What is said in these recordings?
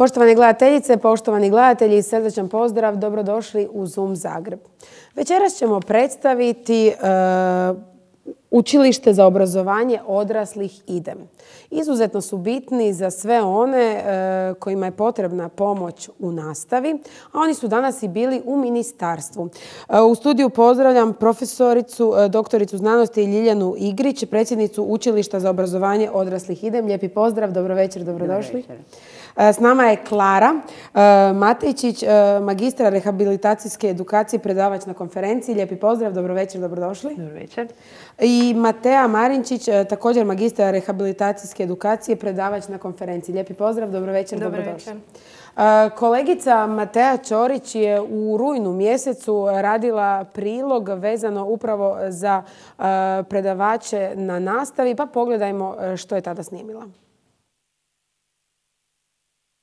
Poštovani gledateljice, poštovani gledatelji, srdečan pozdrav, dobrodošli u Zoom Zagreb. Večeras ćemo predstaviti e, učilište za obrazovanje odraslih IDEM. Izuzetno su bitni za sve one e, kojima je potrebna pomoć u nastavi, a oni su danas i bili u ministarstvu. E, u studiju pozdravljam profesoricu, doktoricu znanosti Ljiljanu Igrić, predsjednicu Učilišta za obrazovanje odraslih IDEM. Lijepi pozdrav, dobro večer, dobrodošli. Dobro s nama je Klara e, Matejčić, e, magistra rehabilitacijske edukacije, predavač na konferenciji. Lijepi pozdrav, dobro večer, dobrodošli. Dobro večer. I Matea Marinčić, također magistra rehabilitacijske edukacije, predavač na konferenciji. Lijepi pozdrav, dobro večer, dobrodošli. Kolegica Matea Ćorić je u rujnu mjesecu radila prilog vezano upravo za predavače na nastavi, pa pogledajmo što je tada snimila.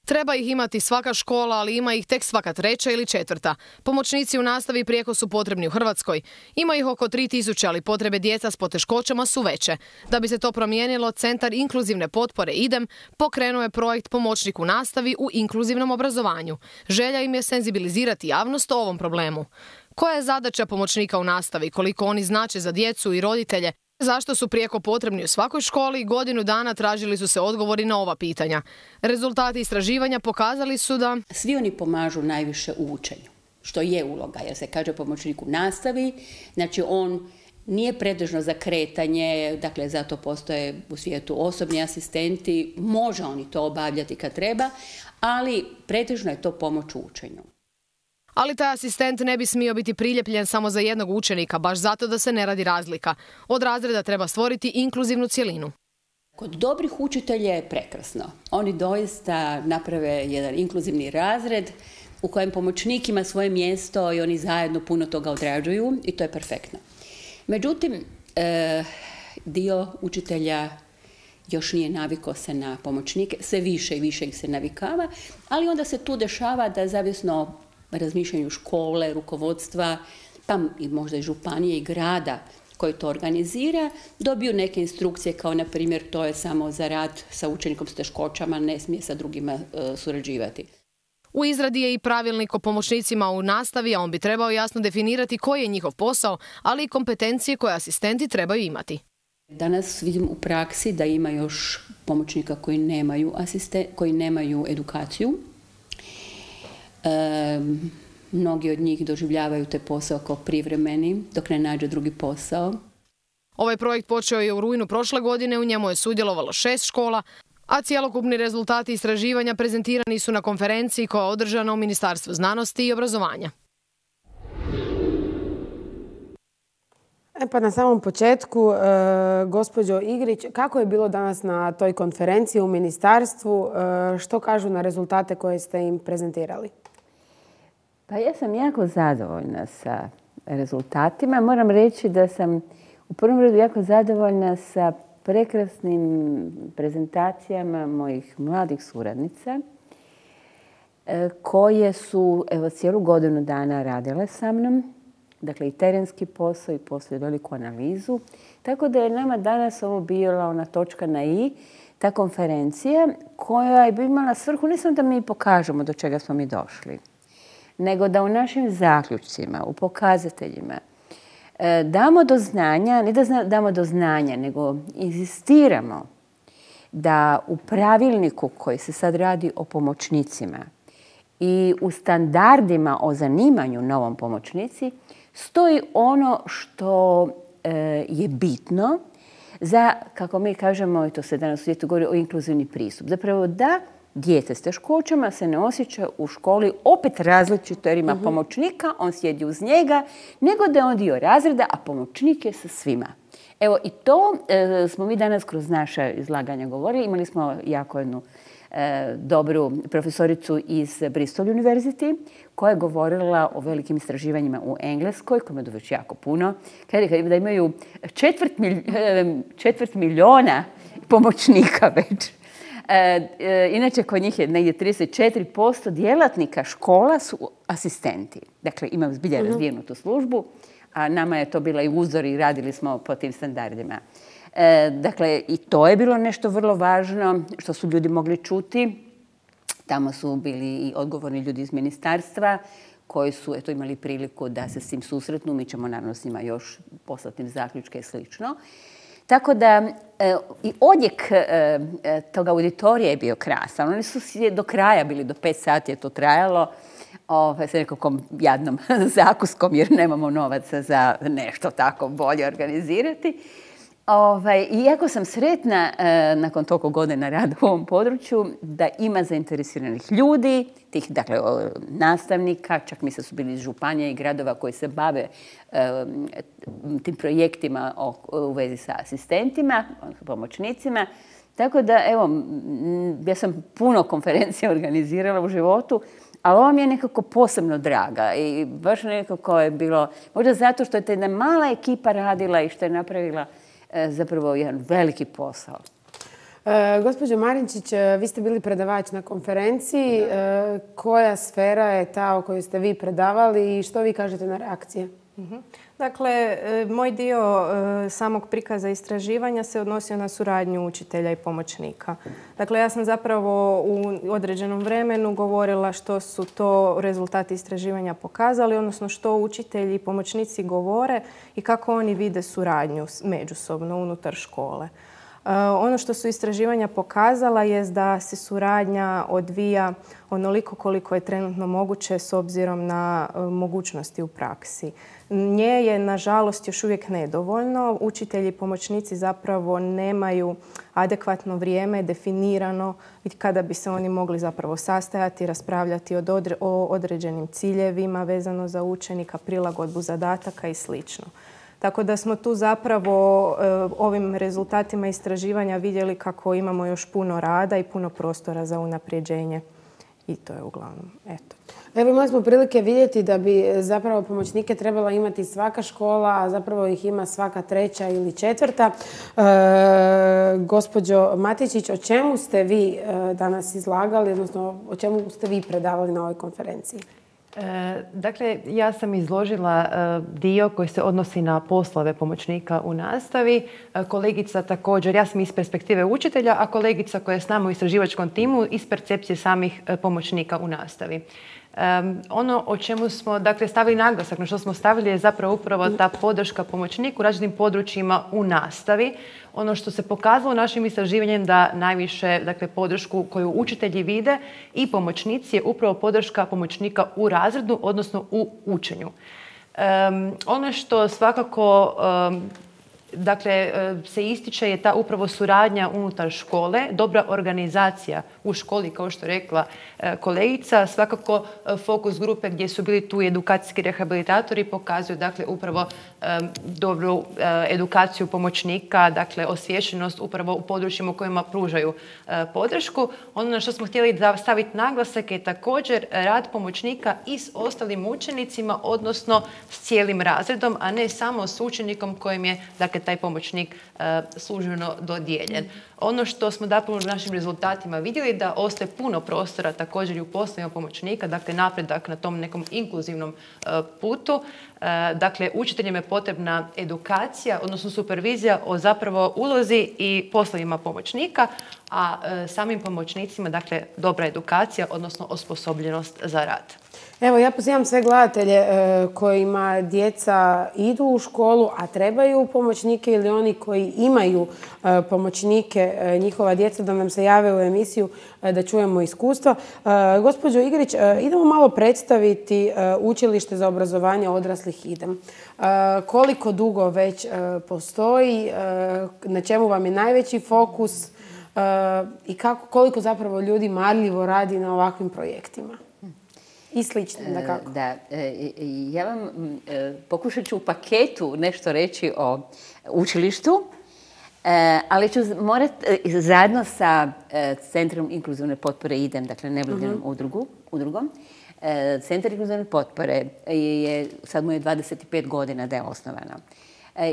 Treba ih imati svaka škola, ali ima ih tek svaka treća ili četvrta. Pomoćnici u nastavi prijeko su potrebni u Hrvatskoj. Ima ih oko 3000, ali potrebe djeca s poteškoćama su veće. Da bi se to promijenilo, Centar inkluzivne potpore IDEM pokrenuo je projekt Pomoćnik u nastavi u inkluzivnom obrazovanju. Želja im je senzibilizirati javnost o ovom problemu. Koja je zadaća pomoćnika u nastavi, koliko oni znače za djecu i roditelje, Zašto su prijeko potrebni u svakoj školi? Godinu dana tražili su se odgovori na ova pitanja. Rezultati istraživanja pokazali su da... Svi oni pomažu najviše u učenju, što je uloga, jer se kaže pomoćniku nastavi. Znači on nije predežno za kretanje, dakle zato postoje u svijetu osobni asistenti, može oni to obavljati kad treba, ali pretežno je to pomoć u učenju ali taj asistent ne bi smio biti priljepljen samo za jednog učenika, baš zato da se ne radi razlika. Od razreda treba stvoriti inkluzivnu cjelinu. Kod dobrih učitelja je prekrasno. Oni doista naprave jedan inkluzivni razred u kojem pomoćnik ima svoje mjesto i oni zajedno puno toga odrađuju i to je perfektno. Međutim, e, dio učitelja još nije naviko se na pomoćnike, sve više i više ih se navikava, ali onda se tu dešava da zavisno razmišljanju škole, rukovodstva, pa i možda i županije i grada koji to organizira, dobiju neke instrukcije kao na primjer to je samo za rad sa učenikom s teškoćama, ne smije sa drugima e, surađivati. U izradi je i pravilnik o pomoćnicima u nastavi, a on bi trebao jasno definirati koji je njihov posao, ali i kompetencije koje asistenti trebaju imati. Danas vidim u praksi da ima još pomoćnika koji nemaju, asiste, koji nemaju edukaciju, mnogi od njih doživljavaju te posao kao privremeni dok ne nađe drugi posao. Ovaj projekt počeo je u rujnu prošle godine, u njemu je sudjelovalo šest škola, a cjelokupni rezultati istraživanja prezentirani su na konferenciji koja je održana u Ministarstvu znanosti i obrazovanja. E pa na samom početku, e, gospođo Igrić, kako je bilo danas na toj konferenciji u ministarstvu? E, što kažu na rezultate koje ste im prezentirali? Pa ja sam jako zadovoljna sa rezultatima. Moram reći da sam u prvom redu jako zadovoljna sa prekrasnim prezentacijama mojih mladih suradnica e, koje su evo, cijelu godinu dana radile sa mnom. Dakle, i terenski posao i poslije veliku analizu. Tako da je nama danas ovo bila ona točka na i, ta konferencija koja bi imala svrhu ne samo da mi pokažemo do čega smo mi došli, nego da u našim zaključcima, u pokazateljima, e, damo do znanja, ne da damo do znanja, nego inzistiramo da u pravilniku koji se sad radi o pomoćnicima i u standardima o zanimanju novom pomoćnici stoji ono što e, je bitno za, kako mi kažemo, i to se danas u svijetu govori o inkluzivni pristup. Zapravo da dijete s teškoćama se ne osjeća u školi opet različito jer ima mhm. pomoćnika, on sjedi uz njega, nego da je on dio razreda, a pomoćnik je sa svima. Evo i to e, smo mi danas kroz naša izlaganja govorili. Imali smo jako jednu e, dobru profesoricu iz Bristol University koja je govorila o velikim istraživanjima u Engleskoj, kojima je već jako puno. Kaže da imaju četvrt, e, četvrt milijona pomoćnika već. E, e, inače, kod njih je negdje 34% djelatnika škola su asistenti. Dakle, imaju zbilja mhm. razvijenu tu službu, a nama je to bila i uzor i radili smo po tim standardima. E, dakle, i to je bilo nešto vrlo važno što su ljudi mogli čuti Tamo su bili i odgovorni ljudi iz ministarstva koji su eto, imali priliku da se s tim susretnu. Mi ćemo naravno s njima još poslati zaključke i slično. Tako da e, i odjek e, e, toga auditorija je bio krasan. Oni su do kraja bili, do pet sati je to trajalo. Ove, sa nekakvom jadnom zakuskom jer nemamo novaca za nešto tako bolje organizirati. Ovaj, iako sam sretna e, nakon toliko godina rada u ovom području da ima zainteresiranih ljudi, tih dakle nastavnika, čak mi su bili iz županija i gradova koji se bave e, tim projektima u vezi sa asistentima, pomoćnicima. Tako da, evo, ja sam puno konferencija organizirala u životu, ali ova mi je nekako posebno draga i baš nekako je bilo, možda zato što je ta jedna mala ekipa radila i što je napravila zapravo jedan veliki posao. E, gospođo Marinčić, e, vi ste bili predavač na konferenciji. koja sfera je ta o kojoj ste vi predavali i što vi kažete na reakcije? Mhm. Dakle, moj dio samog prikaza istraživanja se odnosio na suradnju učitelja i pomoćnika. Dakle, ja sam zapravo u određenom vremenu govorila što su to rezultati istraživanja pokazali, odnosno što učitelji i pomoćnici govore i kako oni vide suradnju međusobno unutar škole. E, ono što su istraživanja pokazala je da se suradnja odvija onoliko koliko je trenutno moguće s obzirom na e, mogućnosti u praksi. Nje je, nažalost, još uvijek nedovoljno. Učitelji i pomoćnici zapravo nemaju adekvatno vrijeme definirano kada bi se oni mogli zapravo sastajati, raspravljati o određenim ciljevima vezano za učenika, prilagodbu zadataka i slično. Tako da smo tu zapravo e, ovim rezultatima istraživanja vidjeli kako imamo još puno rada i puno prostora za unapređenje. I to je uglavnom. Eto. Evo imali smo prilike vidjeti da bi zapravo pomoćnike trebala imati svaka škola, a zapravo ih ima svaka treća ili četvrta. E, gospođo Matičić, o čemu ste vi e, danas izlagali, odnosno o čemu ste vi predavali na ovoj konferenciji? E, dakle, ja sam izložila e, dio koji se odnosi na poslove pomoćnika u nastavi. E, kolegica također, ja sam iz perspektive učitelja, a kolegica koja je s nama u istraživačkom timu iz percepcije samih pomoćnika u nastavi. Ono o čemu smo dakle, stavili naglasak, na što smo stavili je zapravo upravo ta podrška pomoćniku u različitim područjima u nastavi ono što se pokazalo našim istraživanjem da najviše dakle, podršku koju učitelji vide i pomoćnici je upravo podrška pomoćnika u razredu, odnosno u učenju. ono što svakako dakle, e, se ističe je ta upravo suradnja unutar škole, dobra organizacija u školi, kao što rekla e, kolegica, svakako e, fokus grupe gdje su bili tu edukacijski rehabilitatori pokazuju dakle upravo dobru edukaciju pomoćnika, dakle osvješenost upravo u područjima u kojima pružaju podršku. Ono na što smo htjeli staviti naglasak je također rad pomoćnika i s ostalim učenicima, odnosno s cijelim razredom, a ne samo s učenikom kojim je dakle, taj pomoćnik e, službeno dodijeljen. Ono što smo dakle u našim rezultatima vidjeli da ostaje puno prostora također i u poslovima pomoćnika, dakle napredak na tom nekom inkluzivnom e, putu. E, dakle, učiteljima je potrebna edukacija, odnosno supervizija o zapravo ulozi i poslovima pomoćnika, a samim pomoćnicima, dakle, dobra edukacija, odnosno osposobljenost za rad. Evo, ja pozivam sve gledatelje e, kojima djeca idu u školu, a trebaju pomoćnike ili oni koji imaju e, pomoćnike, e, njihova djeca, da nam se jave u emisiju da čujemo iskustva. Gospođo Igrić, idemo malo predstaviti učilište za obrazovanje odraslih idem. Koliko dugo već postoji, na čemu vam je najveći fokus i kako, koliko zapravo ljudi marljivo radi na ovakvim projektima? i slično, da kako. Da, e, ja vam e, pokušat ću u paketu nešto reći o učilištu, e, ali ću morati zajedno sa Centrom inkluzivne potpore IDEM, dakle nevladinom uh udrugom, Centar inkluzivne potpore je, sad mu je 25 godina da je osnovana.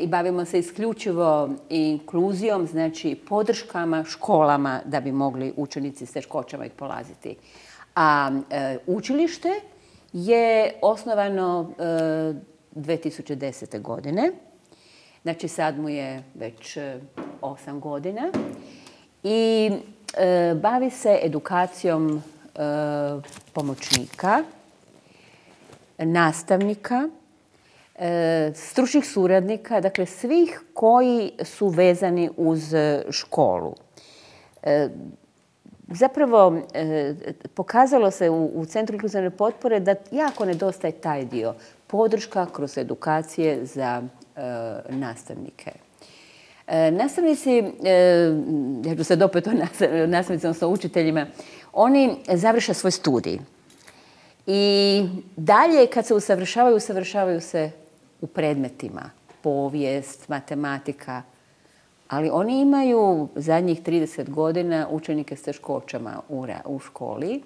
I bavimo se isključivo inkluzijom, znači podrškama školama da bi mogli učenici s teškoćama ih polaziti. A učilište je osnovano 2010. E, godine. Znači sad mu je već e, osam godina. I bavi se edukacijom pomoćnika, nastavnika, e, stručnih suradnika, dakle svih koji su vezani uz školu. E, zapravo pokazalo se u, Centru inkluzivne potpore da jako nedostaje taj dio. Podrška kroz edukacije za nastavnike. nastavnici, ja ću se opet o nastavnicima, odnosno učiteljima, oni završe svoj studij. I dalje kad se usavršavaju, usavršavaju se u predmetima. Povijest, matematika. Ali oni imaju zadnjih 30 godina učenike s teškoćama u, školi.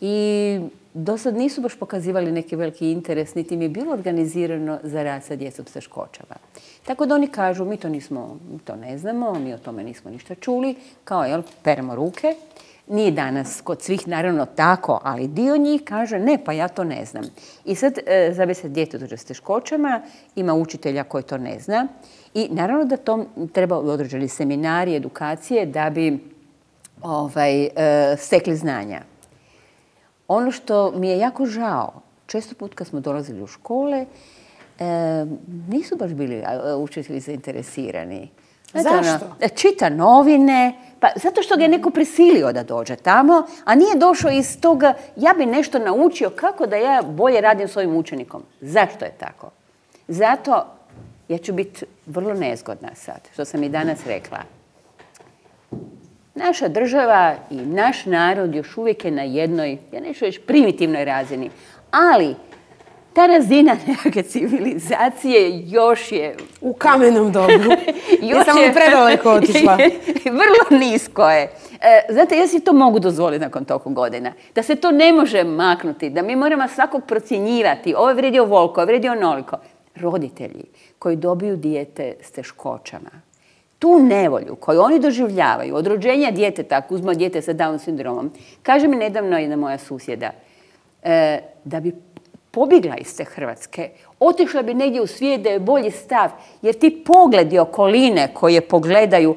I do sad nisu baš pokazivali neki veliki interes, niti im je bilo organizirano za rad sa djecom s teškoćama. Tako da oni kažu, mi to nismo, mi to ne znamo, mi o tome nismo ništa čuli, kao jel, peremo ruke nije danas kod svih naravno tako, ali dio njih kaže ne, pa ja to ne znam. I sad e, se djete dođe s teškoćama, ima učitelja koji to ne zna i naravno da to treba određeni seminari, edukacije da bi ovaj, e, stekli znanja. Ono što mi je jako žao, često put kad smo dolazili u škole, e, nisu baš bili učitelji zainteresirani. Zašto? Ono, čita novine, pa zato što ga je neko prisilio da dođe tamo, a nije došao iz toga ja bi nešto naučio kako da ja bolje radim svojim učenikom. Zašto je tako? Zato ja ću biti vrlo nezgodna sad, što sam i danas rekla. Naša država i naš narod još uvijek je na jednoj, ja neću reći primitivnoj razini, ali ta razina nekakve civilizacije još je... U kamenom dobru. još sam je predaleko otišla. vrlo nisko je. E, znate, ja si to mogu dozvoliti nakon toliko godina. Da se to ne može maknuti, da mi moramo svakog procjenjivati. Ovo je vrijedio volko, ovo je vrijedio onoliko. Roditelji koji dobiju dijete s teškoćama, tu nevolju koju oni doživljavaju od rođenja djeteta, ako uzmo dijete sa Down sindromom, kaže mi nedavno jedna moja susjeda, e, da bi pobjegla iz te Hrvatske, otišla bi negdje u svijet da je bolji stav, jer ti pogledi okoline koje pogledaju,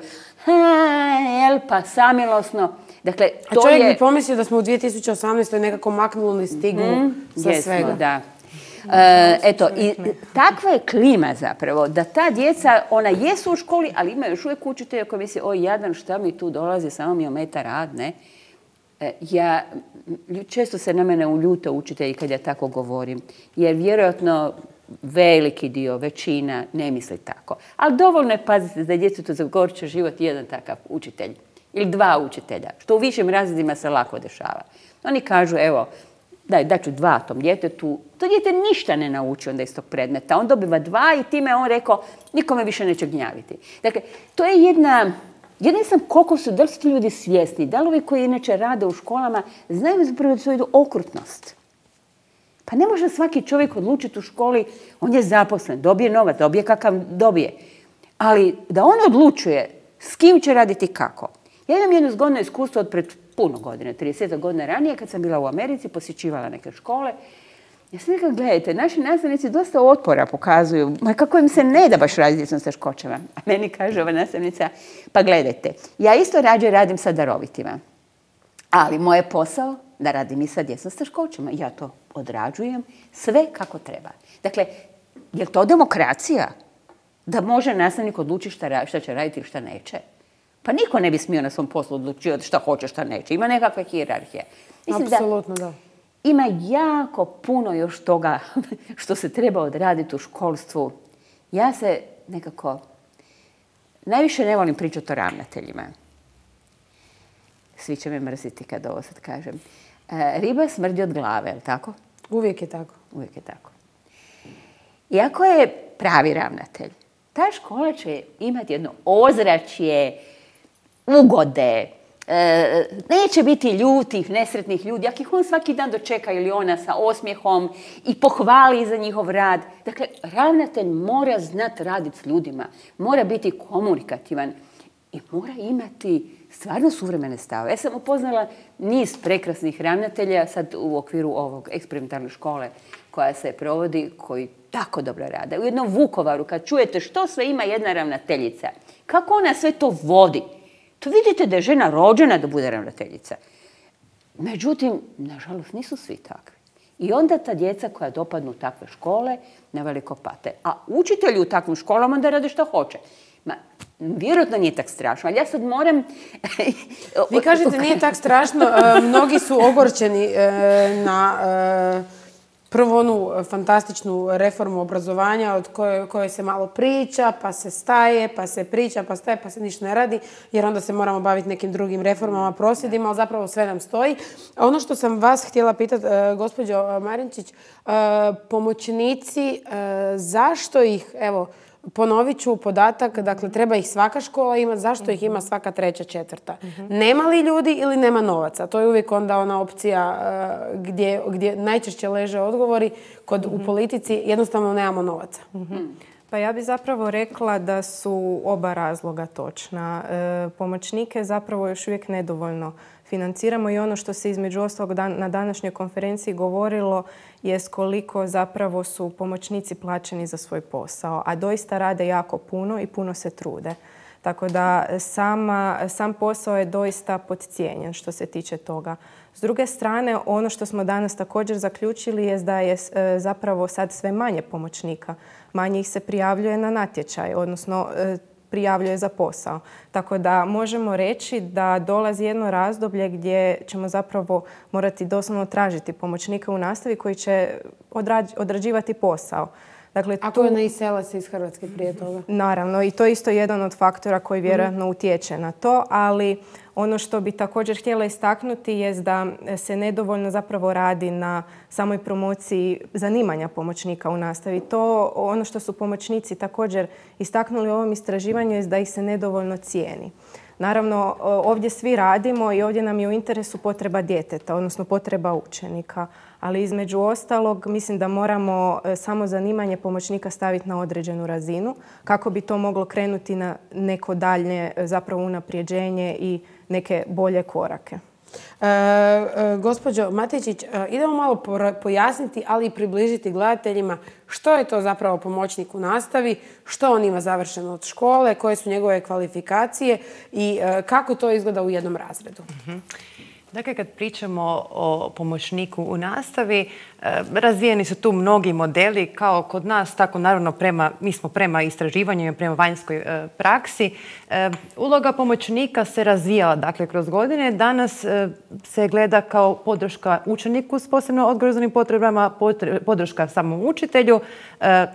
jel pa samilosno, Dakle, to A čovjek je... bi pomislio da smo u 2018. nekako maknuli stigmu mm, sa svega. Da. E, eto, i takva je klima zapravo, da ta djeca, ona jesu u školi, ali imaju još uvijek učitelja koji misli, oj, jadan, šta mi tu dolazi, samo mi ometa rad, ne? E, ja, često se na mene uljute učitelji kad ja tako govorim, jer vjerojatno veliki dio, većina ne misli tako. Ali dovoljno je paziti da djecu za gorče život jedan takav učitelj ili dva učitelja, što u višim razredima se lako dešava. Oni kažu, evo, daj, daću dva tom djetetu, to dijete ništa ne nauči onda iz tog predmeta. On dobiva dva i time on rekao, nikome više neće gnjaviti. Dakle, to je jedna ja ne znam koliko su, da li su ljudi svjesni, da li ovi koji inače rade u školama znaju zapravo svoju okrutnost. Pa ne može svaki čovjek odlučiti u školi, on je zaposlen, dobije novac, dobije kakav dobije. Ali da on odlučuje s kim će raditi kako. Ja imam jedno zgodno iskustvo od pred puno godine, 30 godina ranije, kad sam bila u Americi, posjećivala neke škole ja sam gledajte, naši nastavnici dosta otpora pokazuju, ma kako im se ne da baš raditi s teškoćama. A meni kaže ova nastavnica, pa gledajte, ja isto rađe radim sa darovitima, ali moj je posao da radim i sa djecom s teškoćama. Ja to odrađujem sve kako treba. Dakle, je to demokracija? Da može nastavnik odlučiti šta, šta će raditi ili šta neće? Pa niko ne bi smio na svom poslu odlučivati šta hoće, šta neće. Ima nekakve hijerarhije. Apsolutno, da ima jako puno još toga što se treba odraditi u školstvu. Ja se nekako najviše ne volim pričati o ravnateljima. Svi će me mrziti kad ovo sad kažem. E, riba smrdi od glave, je li tako? Uvijek je tako. Uvijek je tako. Iako je pravi ravnatelj, ta škola će imati jedno ozračje, ugode, E, neće biti ljutih, nesretnih ljudi, ako ih on svaki dan dočeka ili ona sa osmijehom i pohvali za njihov rad. Dakle, ravnatelj mora znati raditi s ljudima, mora biti komunikativan i mora imati stvarno suvremene stave. Ja sam upoznala niz prekrasnih ravnatelja sad u okviru ovog eksperimentalne škole koja se provodi, koji tako dobro rade. U jednom Vukovaru, kad čujete što sve ima jedna ravnateljica, kako ona sve to vodi, to vidite da je žena rođena da bude ravnateljica. Međutim, nažalost, nisu svi takvi. I onda ta djeca koja dopadnu takve škole na veliko pate. A učitelji u takvim školama da rade što hoće. Ma, vjerojatno nije tak strašno, ali ja sad moram... Vi kažete nije tak strašno, e, mnogi su ogorčeni e, na e, prvo onu fantastičnu reformu obrazovanja od koje, koje se malo priča, pa se staje, pa se priča, pa staje, pa se ništa ne radi, jer onda se moramo baviti nekim drugim reformama, prosvjedima, ali zapravo sve nam stoji. Ono što sam vas htjela pitati, gospođo Marinčić, pomoćnici, zašto ih, evo, Ponovit ću podatak, dakle treba ih svaka škola imati, zašto ih ima svaka treća, četvrta? Nema li ljudi ili nema novaca? To je uvijek onda ona opcija eh, gdje, gdje najčešće leže odgovori kod u politici jednostavno nemamo novaca. Pa ja bih zapravo rekla da su oba razloga točna. E, pomoćnike zapravo još uvijek nedovoljno financiramo i ono što se između ostalog na današnjoj konferenciji govorilo je koliko zapravo su pomoćnici plaćeni za svoj posao, a doista rade jako puno i puno se trude. Tako da sama, sam posao je doista podcijenjen što se tiče toga. S druge strane, ono što smo danas također zaključili je da je e, zapravo sad sve manje pomoćnika. Manje ih se prijavljuje na natječaj, odnosno e, prijavljuje za posao. Tako da možemo reći da dolazi jedno razdoblje gdje ćemo zapravo morati doslovno tražiti pomoćnika u nastavi koji će odrađivati posao. Dakle, Ako tu... ne isela se iz Hrvatske prije toga. Naravno, i to je isto jedan od faktora koji vjerojatno utječe na to, ali ono što bi također htjela istaknuti je da se nedovoljno zapravo radi na samoj promociji zanimanja pomoćnika u nastavi. To ono što su pomoćnici također istaknuli u ovom istraživanju je da ih se nedovoljno cijeni. Naravno, ovdje svi radimo i ovdje nam je u interesu potreba djeteta, odnosno potreba učenika. Ali između ostalog mislim da moramo e, samo zanimanje pomoćnika staviti na određenu razinu kako bi to moglo krenuti na neko daljnje e, zapravo unaprijeđenje i neke bolje korake. E, e, gospođo e, idemo malo pojasniti, ali i približiti gledateljima što je to zapravo pomoćnik u nastavi, što on ima završeno od škole, koje su njegove kvalifikacije i kako to izgleda u jednom razredu. Mhm. Dakle, kad pričamo o pomoćniku u nastavi, e, razvijeni su tu mnogi modeli, kao kod nas, tako naravno prema, mi smo prema istraživanju i prema vanjskoj e, praksi. E, uloga pomoćnika se razvijala dakle, kroz godine. Danas se gleda kao podrška učeniku s posebno odgozovnim potrebama, podrška samom učitelju,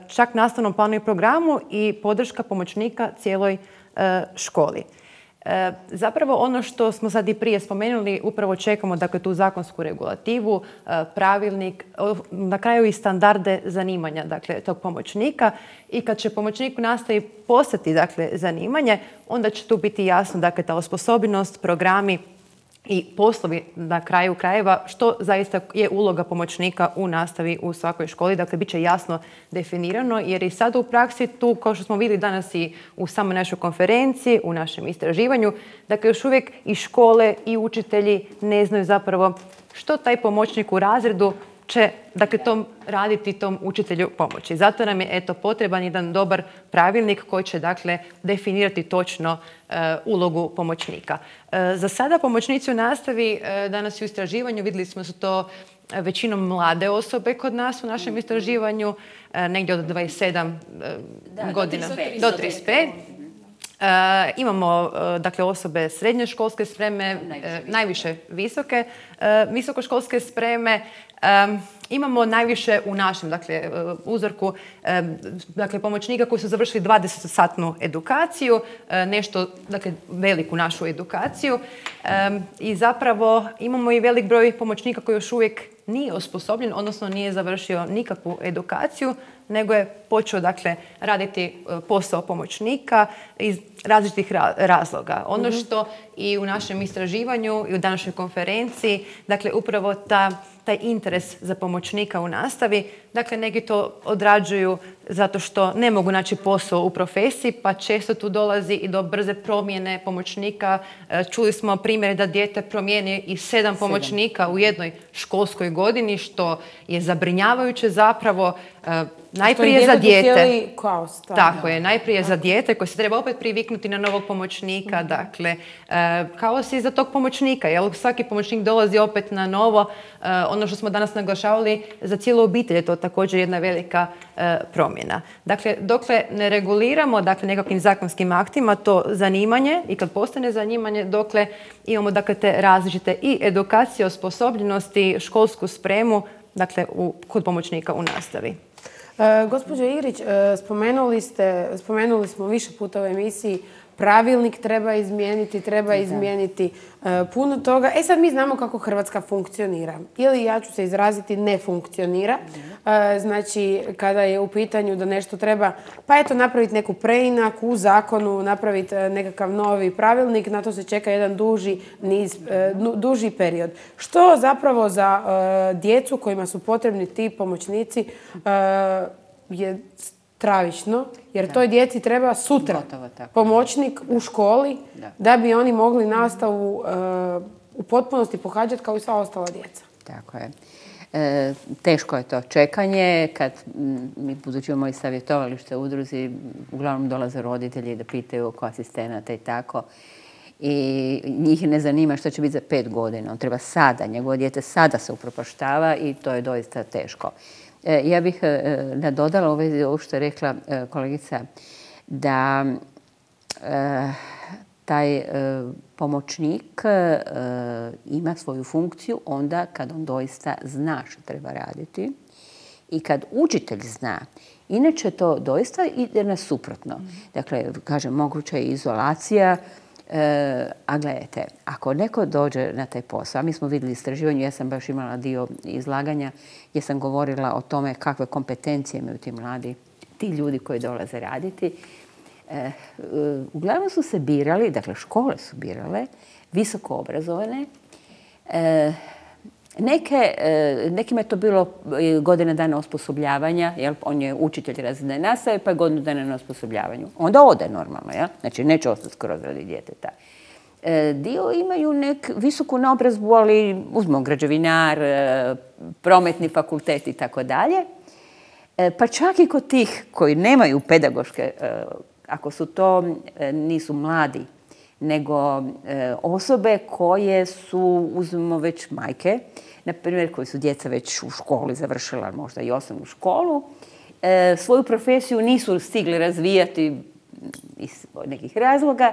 čak nastavnom planu i programu i podrška pomoćnika cijeloj školi. E, zapravo ono što smo sad i prije spomenuli, upravo čekamo dakle, tu zakonsku regulativu, e, pravilnik, na kraju i standarde zanimanja dakle, tog pomoćnika. I kad će pomoćnik nastavi postati dakle, zanimanje, onda će tu biti jasno dakle, ta osposobljenost, programi, i poslovi na kraju krajeva što zaista je uloga pomoćnika u nastavi u svakoj školi. Dakle, bit će jasno definirano jer i sad u praksi tu, kao što smo vidjeli danas i u samoj našoj konferenciji, u našem istraživanju, dakle još uvijek i škole i učitelji ne znaju zapravo što taj pomoćnik u razredu će dakle, tom raditi tom učitelju pomoći. Zato nam je eto potreban jedan dobar pravilnik koji će dakle definirati točno e, ulogu pomoćnika. E, za sada pomoćnici u nastavi e, danas u istraživanju vidjeli smo su to većinom mlade osobe kod nas u našem istraživanju, negdje od 27 godina do 35. imamo dakle osobe srednje školske spreme, najviše visoke visokoškolske spreme imamo najviše u našem dakle, e, uzorku dakle, pomoćnika koji su završili 20-satnu edukaciju, e, nešto, dakle, veliku našu edukaciju. I zapravo imamo i velik broj pomoćnika koji još uvijek nije osposobljen, odnosno nije završio nikakvu edukaciju, nego je počeo dakle, raditi e, posao pomoćnika iz različitih razloga. Ono mhm. što i u našem istraživanju i u današnjoj konferenciji, dakle upravo ta taj interes za pomoćnika u nastavi. Dakle, neki to odrađuju zato što ne mogu naći posao u profesiji, pa često tu dolazi i do brze promjene pomoćnika. E, čuli smo primjere da dijete promijeni i sedam pomoćnika u jednoj školskoj godini, što je zabrinjavajuće zapravo. E, najprije za dijete. Kaos, Tako je, najprije za dijete koje se treba opet priviknuti na novog pomoćnika. Mhm. Dakle, e, kaos je za tog pomoćnika, jer svaki pomoćnik dolazi opet na novo. ono što smo danas naglašavali, za cijelu obitelj je to također jedna velika promjena promjena. Dakle, dokle ne reguliramo dakle, nekakvim zakonskim aktima to zanimanje i kad postane zanimanje, dokle imamo dakle, te različite i edukacije, osposobljenosti, školsku spremu dakle, u, kod pomoćnika u nastavi. E, gospođo Igrić, e, spomenuli, ste, spomenuli smo više puta u emisiji pravilnik treba izmijeniti, treba izmijeniti e, puno toga. E sad mi znamo kako Hrvatska funkcionira. Ili ja ću se izraziti ne funkcionira. E, znači kada je u pitanju da nešto treba pa eto napraviti neku preinaku u zakonu, napraviti e, nekakav novi pravilnik, na to se čeka jedan duži, niz, duži period. Što zapravo za djecu kojima su potrebni ti pomoćnici je travično, jer toj djeci treba sutra pomoćnik u školi da. bi oni mogli nastavu e, u potpunosti pohađati kao i sva ostala djeca. Tako je. E, teško je to čekanje, kad mi budući moji savjetovalište udruzi, uglavnom dolaze roditelji da pitaju oko asistenata i tako. I njih ne zanima što će biti za pet godina. On treba sada, njegovo dijete sada se upropaštava i to je doista teško. E, ja bih e, nadodala ovo što je rekla e, kolegica da taj pomoćnik ima svoju funkciju onda kad on doista zna što treba raditi i kad učitelj zna. Inače to doista ide na suprotno. Dakle, kažem, moguća je izolacija, E, a gledajte, ako neko dođe na taj posao, a mi smo vidjeli istraživanje, ja sam baš imala dio izlaganja gdje sam govorila o tome kakve kompetencije imaju ti mladi, ti ljudi koji dolaze raditi. E, e, uglavnom su se birali, dakle škole su birale, visoko obrazovane, E, nekima je to bilo e, godine dana osposobljavanja, jel? on je učitelj razine nastave, pa je godinu dana na osposobljavanju. Onda ode normalno, ja? znači neće ostati skroz radi djeteta. E, dio imaju nek visoku naobrazbu, ali uzmemo građevinar, prometni fakultet i tako dalje. Pa čak i kod tih koji nemaju pedagoške, ako su to, nisu mladi, nego osobe koje su, uzmemo već majke, na primjer koji su djeca već u školi završila možda i osnovnu školu, e, svoju profesiju nisu stigli razvijati iz nekih razloga,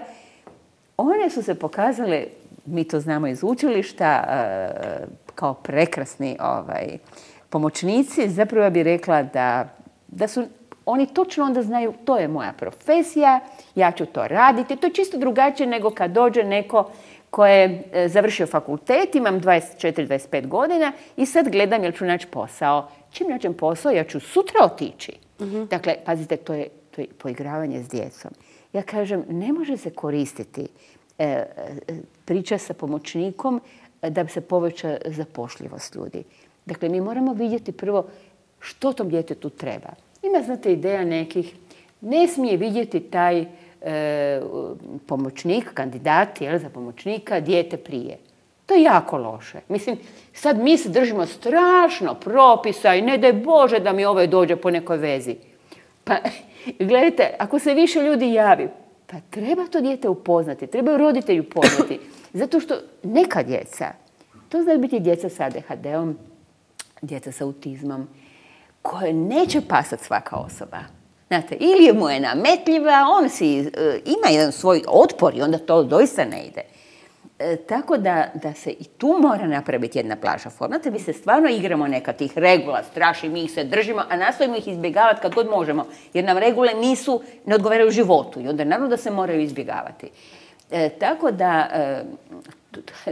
one su se pokazale, mi to znamo iz učilišta, e, kao prekrasni ovaj, pomoćnici. Zapravo bi rekla da, da su oni točno onda znaju to je moja profesija, ja ću to raditi. To je čisto drugačije nego kad dođe neko koje je e, završio fakultet, imam 24-25 godina i sad gledam jel ću naći posao. Čim nađem posao, ja ću sutra otići. Mhm. Dakle, pazite, to je, to je poigravanje s djecom. Ja kažem, ne može se koristiti e, e, priča sa pomoćnikom da bi se poveća zapošljivost ljudi. Dakle, mi moramo vidjeti prvo što tom djetetu treba. Ima, znate, ideja nekih, ne smije vidjeti taj pomoćnik, kandidat jel, za pomoćnika, dijete prije. To je jako loše. Mislim, sad mi se držimo strašno propisa i ne daj Bože da mi ovaj dođe po nekoj vezi. Pa, gledajte, ako se više ljudi javi, pa treba to dijete upoznati, trebaju roditelji upoznati. Zato što neka djeca, to znaju biti djeca sa ADHD-om, djeca sa autizmom, koje neće pasati svaka osoba. Znate, ili mu je nametljiva, on si, e, ima jedan svoj otpor i onda to doista ne ide. E, tako da, da se i tu mora napraviti jedna plaža forma. mi se stvarno igramo neka tih regula, straši, mi ih se držimo, a nastojimo ih izbjegavati kad god možemo. Jer nam regule nisu, ne odgovaraju životu i onda naravno da se moraju izbjegavati. E, tako da,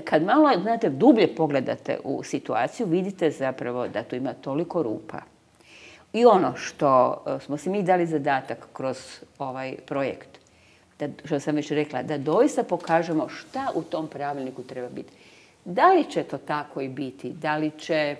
kad malo, znate, dublje pogledate u situaciju, vidite zapravo da tu ima toliko rupa i ono što e, smo si mi dali zadatak kroz ovaj projekt, da, što sam već rekla, da doista pokažemo šta u tom pravilniku treba biti. Da li će to tako i biti? Da li će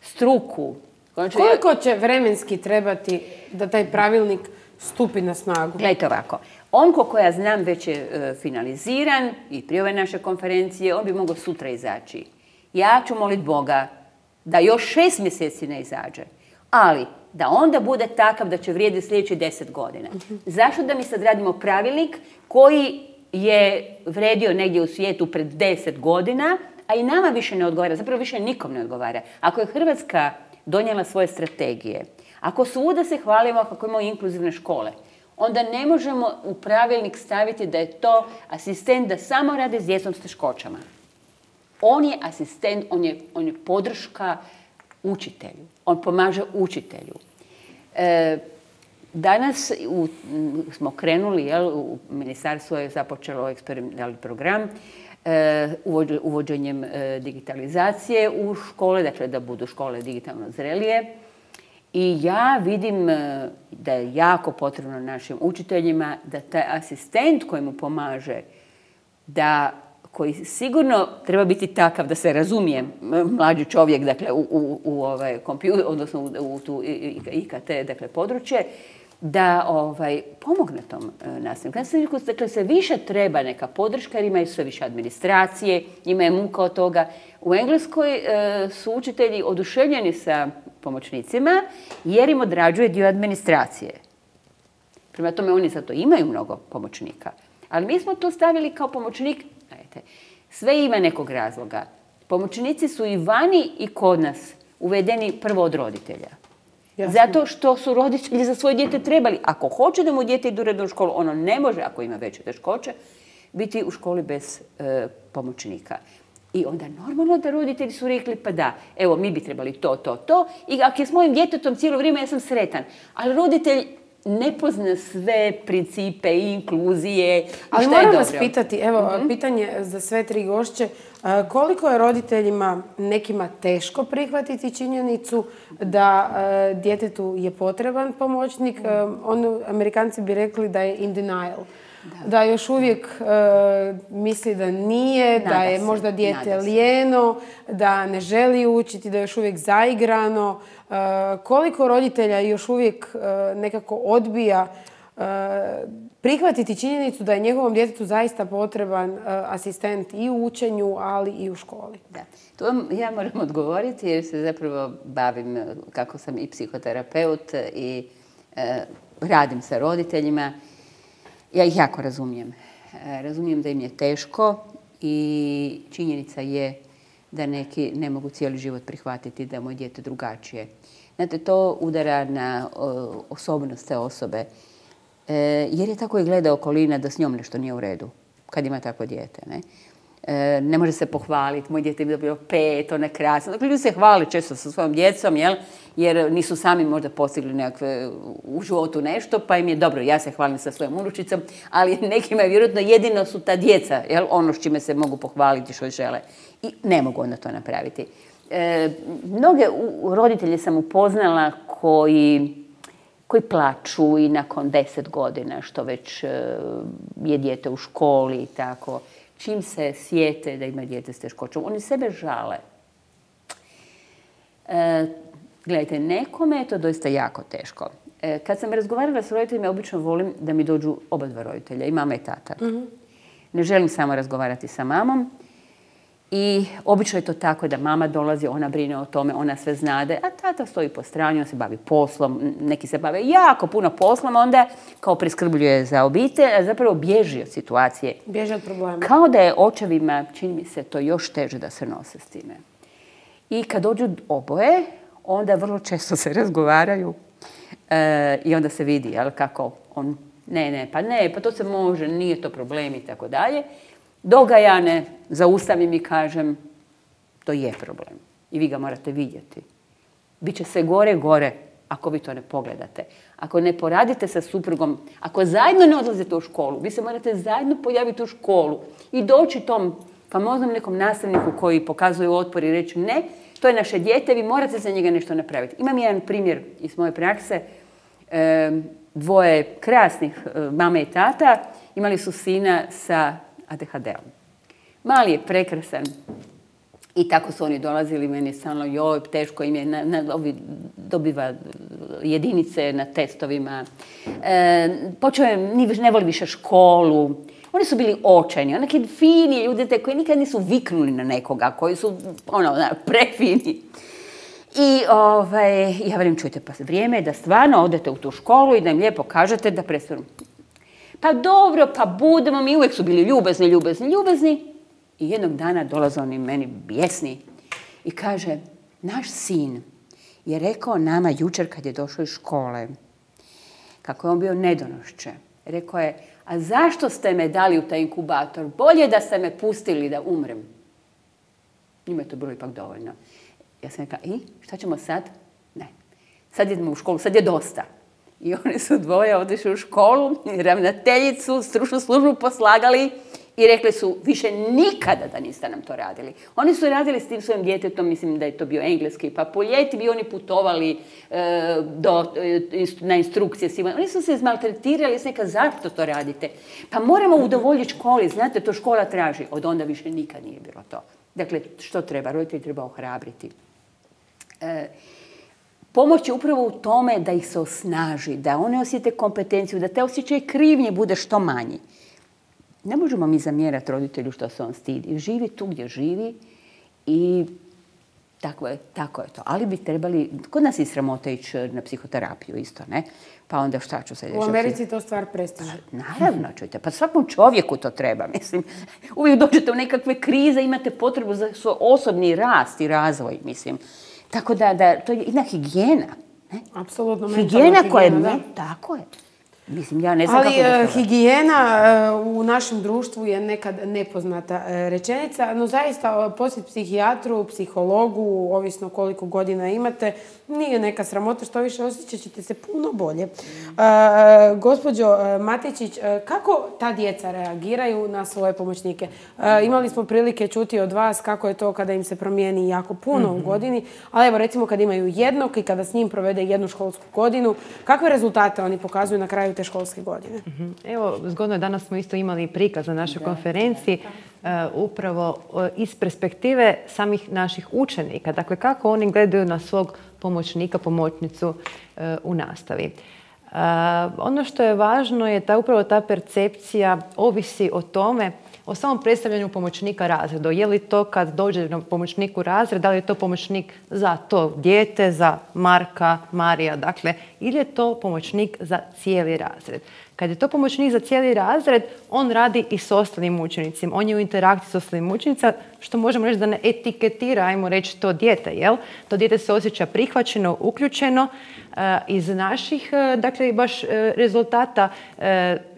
struku. Koliko će vremenski trebati da taj pravilnik stupi na snagu? Gledajte ovako. On, koliko ja znam, već je e, finaliziran i prije ove naše konferencije, on bi mogao sutra izaći. Ja ću moliti Boga da još šest mjeseci ne izađe. Ali, da onda bude takav da će vrijediti sljedećih deset godina. Zašto da mi sad radimo pravilnik koji je vredio negdje u svijetu pred deset godina, a i nama više ne odgovara, zapravo više nikom ne odgovara. Ako je Hrvatska donijela svoje strategije, ako svuda se hvalimo kako imamo inkluzivne škole, onda ne možemo u pravilnik staviti da je to asistent da samo radi s djecom s teškoćama. On je asistent, on je, on je podrška učitelju. On pomaže učitelju. E, danas smo krenuli, jel, u ministarstvo je započelo eksperimentalni program e, uvođenjem e, digitalizacije u škole, dakle da budu škole digitalno zrelije. I ja vidim e, da je jako potrebno našim učiteljima da taj asistent koji mu pomaže, da koji sigurno treba biti takav da se razumije mlađi čovjek dakle, u, u, u ovaj, kompjuter, odnosno u, u tu IKT dakle, područje, da ovaj, pomogne tom e, nastavniku. Dakle, se više treba neka podrška jer imaju sve više administracije, ima je muka od toga. U Engleskoj e, su učitelji oduševljeni sa pomoćnicima jer im odrađuje dio administracije. Prema tome oni zato imaju mnogo pomoćnika. Ali mi smo to stavili kao pomoćnik, sve ima nekog razloga. Pomoćnici su i vani i kod nas uvedeni prvo od roditelja. Zato što su roditelji za svoje dijete trebali. Ako hoće da mu dijete ide u školu, ono ne može, ako ima veće teškoće, biti u školi bez e, pomoćnika. I onda normalno da roditelji su rekli pa da, evo mi bi trebali to, to, to. I ako je s mojim djetetom cijelo vrijeme ja sam sretan. Ali roditelj ne pozna sve principe inkluzije. Ali moram vas pitati, evo, mhm. pitanje za sve tri gošće. Koliko je roditeljima nekima teško prihvatiti činjenicu da djetetu je potreban pomoćnik? Ono, Amerikanci bi rekli da je in denial da. još uvijek e, misli da nije, da je možda dijete lijeno, da ne želi učiti, da je još uvijek zaigrano. E, koliko roditelja još uvijek e, nekako odbija prihvatiti činjenicu da je njegovom djetetu zaista potreban asistent i u učenju, ali i u školi. Da. To ja moram odgovoriti jer se zapravo bavim kako sam i psihoterapeut i radim sa roditeljima ja ih jako razumijem. E, razumijem da im je teško i činjenica je da neki ne mogu cijeli život prihvatiti da je moj dijete drugačije. Znate, to udara na osobnost te osobe. E, jer je tako i gleda okolina da s njom nešto nije u redu kad ima tako dijete. Ne? E, ne može se pohvaliti, moj dijete je dobio pet, on je krasan. Dakle, ljudi se hvali često sa svojom djecom, jel? jer nisu sami možda postigli nekakve u životu nešto, pa im je dobro, ja se hvalim sa svojom unučicom, ali nekima je vjerojatno jedino su ta djeca, jel? ono s čime se mogu pohvaliti što žele. I ne mogu onda to napraviti. E, mnoge roditelje sam upoznala koji koji plaću i nakon deset godina što već e, je dijete u školi i tako čim se sjete da ima dijete s teškoćom. Oni sebe žale. E, gledajte, nekome je to doista jako teško. E, kad sam razgovarala s roditeljima, obično volim da mi dođu oba dva roditelja, i mama i tata. Mhm. Ne želim samo razgovarati sa mamom, i obično je to tako da mama dolazi, ona brine o tome, ona sve znade, a tata stoji po strani, on se bavi poslom, neki se bave jako puno poslom, onda kao preskrbljuje za obitelj, a zapravo bježi od situacije. Bježi od problema. Kao da je očevima, čini mi se, to još teže da se nose s time. I kad dođu oboje, onda vrlo često se razgovaraju e, i onda se vidi jel, kako on, ne, ne, pa ne, pa to se može, nije to problem i tako dalje. Dok ga ja ne zaustavim i kažem, to je problem. I vi ga morate vidjeti. Biće se gore, gore, ako vi to ne pogledate. Ako ne poradite sa suprugom, ako zajedno ne odlazite u školu, vi se morate zajedno pojaviti u školu i doći tom famoznom nekom nastavniku koji pokazuje otpor i reći ne, to je naše dijete, vi morate za njega nešto napraviti. Imam jedan primjer iz moje prakse. Dvoje krasnih e, mame i tata imali su sina sa ADHD-om. Mali je prekrasan, I tako su oni dolazili meni stalno, joj, teško im je, na, dobiva jedinice na testovima. E, počeo je, ne voli više školu. Oni su bili očajni, neki fini ljudi te koji nikad nisu viknuli na nekoga, koji su ono, prefini. I ovaj, ja velim, čujte, pa vrijeme je da stvarno odete u tu školu i da im lijepo kažete da prestanu. Pa dobro, pa budemo, mi uvijek su bili ljubezni, ljubezni, ljubezni. I jednog dana dolaze oni meni bjesni i kaže, naš sin je rekao nama jučer kad je došao iz škole, kako je on bio nedonošće, rekao je, a zašto ste me dali u taj inkubator? Bolje da ste me pustili da umrem. Njima je to bilo ipak dovoljno. Ja sam rekla, i šta ćemo sad? Ne. Sad idemo u školu, sad je dosta. I oni su dvoje otišli u školu, ravnateljicu, stručnu službu poslagali i rekli su više nikada da niste nam to radili. Oni su radili s tim svojim djetetom, mislim da je to bio engleski, pa po ljeti bi oni putovali e, do, e, na instrukcije Oni su se izmaltretirali s neka zašto to radite. Pa moramo udovoljiti školi, znate, to škola traži. Od onda više nikad nije bilo to. Dakle, što treba? Roditelj treba ohrabriti. E, pomoć je upravo u tome da ih se osnaži, da one osjete kompetenciju, da te osjećaj krivnje bude što manji. Ne možemo mi zamjerati roditelju što se on stidi. Živi tu gdje živi i tako je, tako je to. Ali bi trebali, kod nas je sramota ići na psihoterapiju isto, ne? Pa onda šta ću se U Americi to stvar prestiže. Pa, naravno, čujte, pa svakom čovjeku to treba, mislim. Uvijek dođete u nekakve krize, imate potrebu za svoj osobni rast i razvoj, mislim. Tako da, da to je jedna higijena. Ne? Apsolutno higijena koja je, tako je. Mislim, ja ne znam Ali e, higijena e, u našem društvu je nekad nepoznata e, rečenica, no zaista posjet psihijatru, psihologu, ovisno koliko godina imate, nije neka sramota, što više osjećat ćete se puno bolje. Mm. gospođo Matičić, kako ta djeca reagiraju na svoje pomoćnike? imali smo prilike čuti od vas kako je to kada im se promijeni jako puno u mhm. godini, ali evo recimo kad imaju jednog i kada s njim provede jednu školsku godinu, kakve rezultate oni pokazuju na kraju te školske godine? Mhm. Evo, zgodno je danas smo isto imali prikaz na našoj konferenciji upravo iz perspektive samih naših učenika. Dakle, kako oni gledaju na svog pomoćnika, pomoćnicu e, u nastavi. E, ono što je važno je da upravo ta percepcija ovisi o tome o samom predstavljanju pomoćnika razredu. Je li to kad dođe na pomoćniku razred, da li je to pomoćnik za to dijete, za Marka, Marija, dakle, ili je to pomoćnik za cijeli razred. Kad je to pomoćnik za cijeli razred, on radi i s ostalim učenicima. On je u interakciji s ostalim učenicima, što možemo reći da ne etiketira, ajmo reći, to dijete, jel? To dijete se osjeća prihvaćeno, uključeno. E, iz naših, e, dakle, baš e, rezultata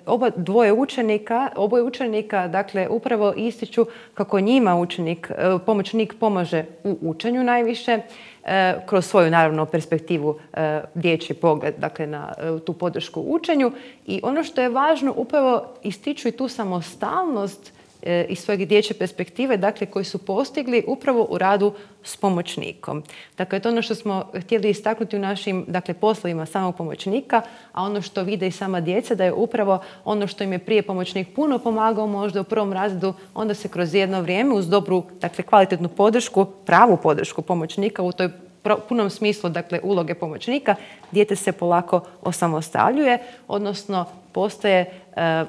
oba dvoje učenika, oboje učenika, dakle, upravo ističu kako njima učenik, pomoćnik pomaže u učenju najviše, E, kroz svoju naravno perspektivu e, dječji pogled dakle na e, tu podršku učenju. I ono što je važno upravo ističu i tu samostalnost iz svoje dječje perspektive, dakle koji su postigli upravo u radu s pomoćnikom. Dakle, to je ono što smo htjeli istaknuti u našim dakle, poslovima samog pomoćnika, a ono što vide i sama djeca da je upravo ono što im je prije pomoćnik puno pomagao možda u prvom razredu, onda se kroz jedno vrijeme uz dobru, dakle, kvalitetnu podršku, pravu podršku pomoćnika u toj punom smislu dakle, uloge pomoćnika, dijete se polako osamostaljuje, odnosno postaje e,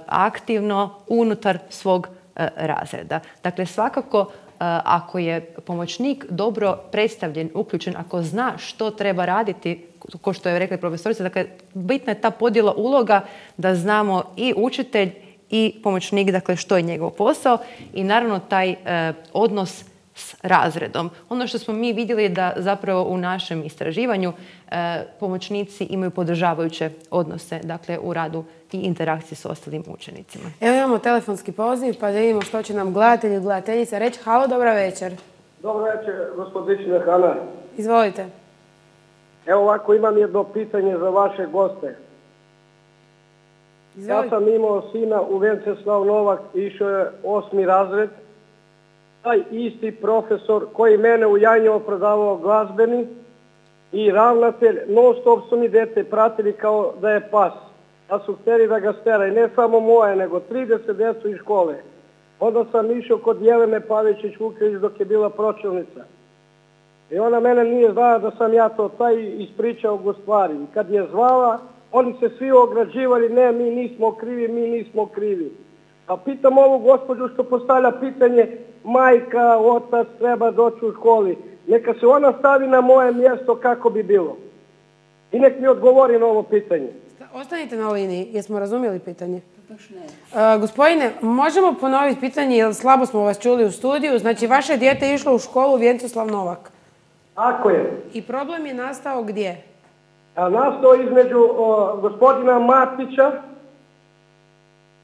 aktivno unutar svog e, razreda. Dakle, svakako ako je pomoćnik dobro predstavljen, uključen, ako zna što treba raditi, ko što je rekla profesorica, dakle, bitna je ta podjela uloga da znamo i učitelj i pomoćnik, dakle, što je njegov posao i naravno taj e, odnos s razredom. Ono što smo mi vidjeli je da zapravo u našem istraživanju e, pomoćnici imaju podržavajuće odnose dakle, u radu i interakciji s ostalim učenicima. Evo imamo telefonski poziv pa da vidimo što će nam gledatelji i gledateljica reći. Halo, dobra večer. Dobro večer, gospodičina Hana. Izvolite. Evo ovako imam jedno pitanje za vaše goste. Izvolite. Ja sam imao sina u Venceslav Novak, išao je osmi razred taj isti profesor koji mene u Janjevo prodavao glazbeni i ravnatelj, non stop su mi dete pratili kao da je pas. Da su htjeli da ga stera i ne samo moje, nego 30 djecu iz škole. Onda sam išao kod Jelene Pavićić Vukelić dok je bila pročelnica. I ona mene nije znala da sam ja to taj ispričao go stvari. I kad je zvala, oni se svi ograđivali, ne, mi nismo krivi, mi nismo krivi. A pitam ovu gospođu što postavlja pitanje, majka, otac treba doći u školi. Neka se ona stavi na moje mjesto kako bi bilo. I nek mi odgovori na ovo pitanje. Ostanite na liniji, jesmo razumjeli pitanje? E, gospodine, možemo ponoviti pitanje, jer slabo smo vas čuli u studiju. Znači, vaše dijete je išlo u školu Vjencoslav Novak. Ako je. I problem je nastao gdje? A nastao između o, gospodina Matića,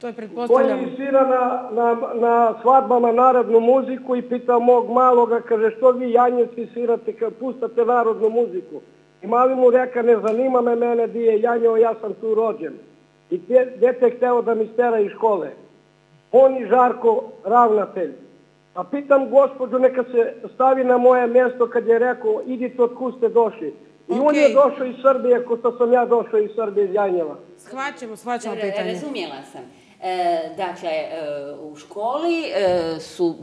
To je koji pretpostavljam... svira na, na, na svadbama narodnu muziku i pita mog maloga, kaže, što vi janjevci svirate kad pustate narodnu muziku? I mali mu reka, ne zanima me mene di je janjeo, ja sam tu rođen. I te- dete je hteo da mi stera iz škole. On i Žarko, ravnatelj. A pitam gospođu, neka se stavi na moje mjesto kad je rekao, idite od kud ste došli. I on je došao iz Srbije, ko što sam ja došao iz Srbije, iz Janjeva. Shvaćamo, shvaćamo pitanje. Razumjela sam. E, dakle, e, u školi e, su,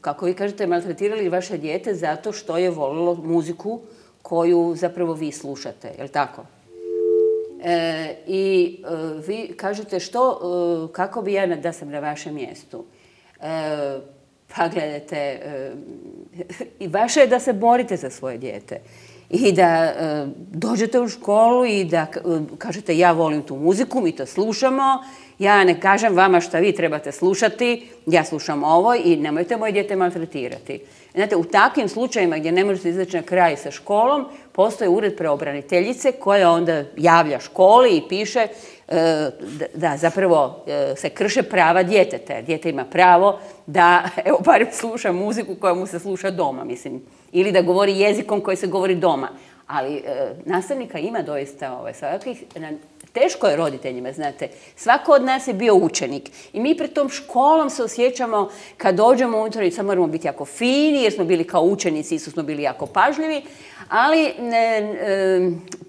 kako vi kažete, maltretirali vaše dijete zato što je volilo muziku koju zapravo vi slušate, je li tako? E, I vi kažete što, kako bi ja da sam na vašem mjestu? Pa gledajte, i vaše je da se borite za svoje dijete. I da dođete u školu i da kažete ja volim tu muziku, mi to slušamo, ja ne kažem vama šta vi trebate slušati, ja slušam ovo i nemojte moje dijete maltretirati. Znate, u takvim slučajevima gdje ne možete izaći na kraj sa školom, postoji ured preobraniteljice koja onda javlja školi i piše e, da, zapravo e, se krše prava djeteta. Dijete ima pravo da, evo, barem sluša muziku koja mu se sluša doma, mislim. Ili da govori jezikom koji se govori doma. Ali e, nastavnika ima doista ovaj, svakakvih, na- teško je roditeljima, znate. Svako od nas je bio učenik. I mi pred tom školom se osjećamo kad dođemo unutra i moramo biti jako fini jer smo bili kao učenici i smo bili jako pažljivi. Ali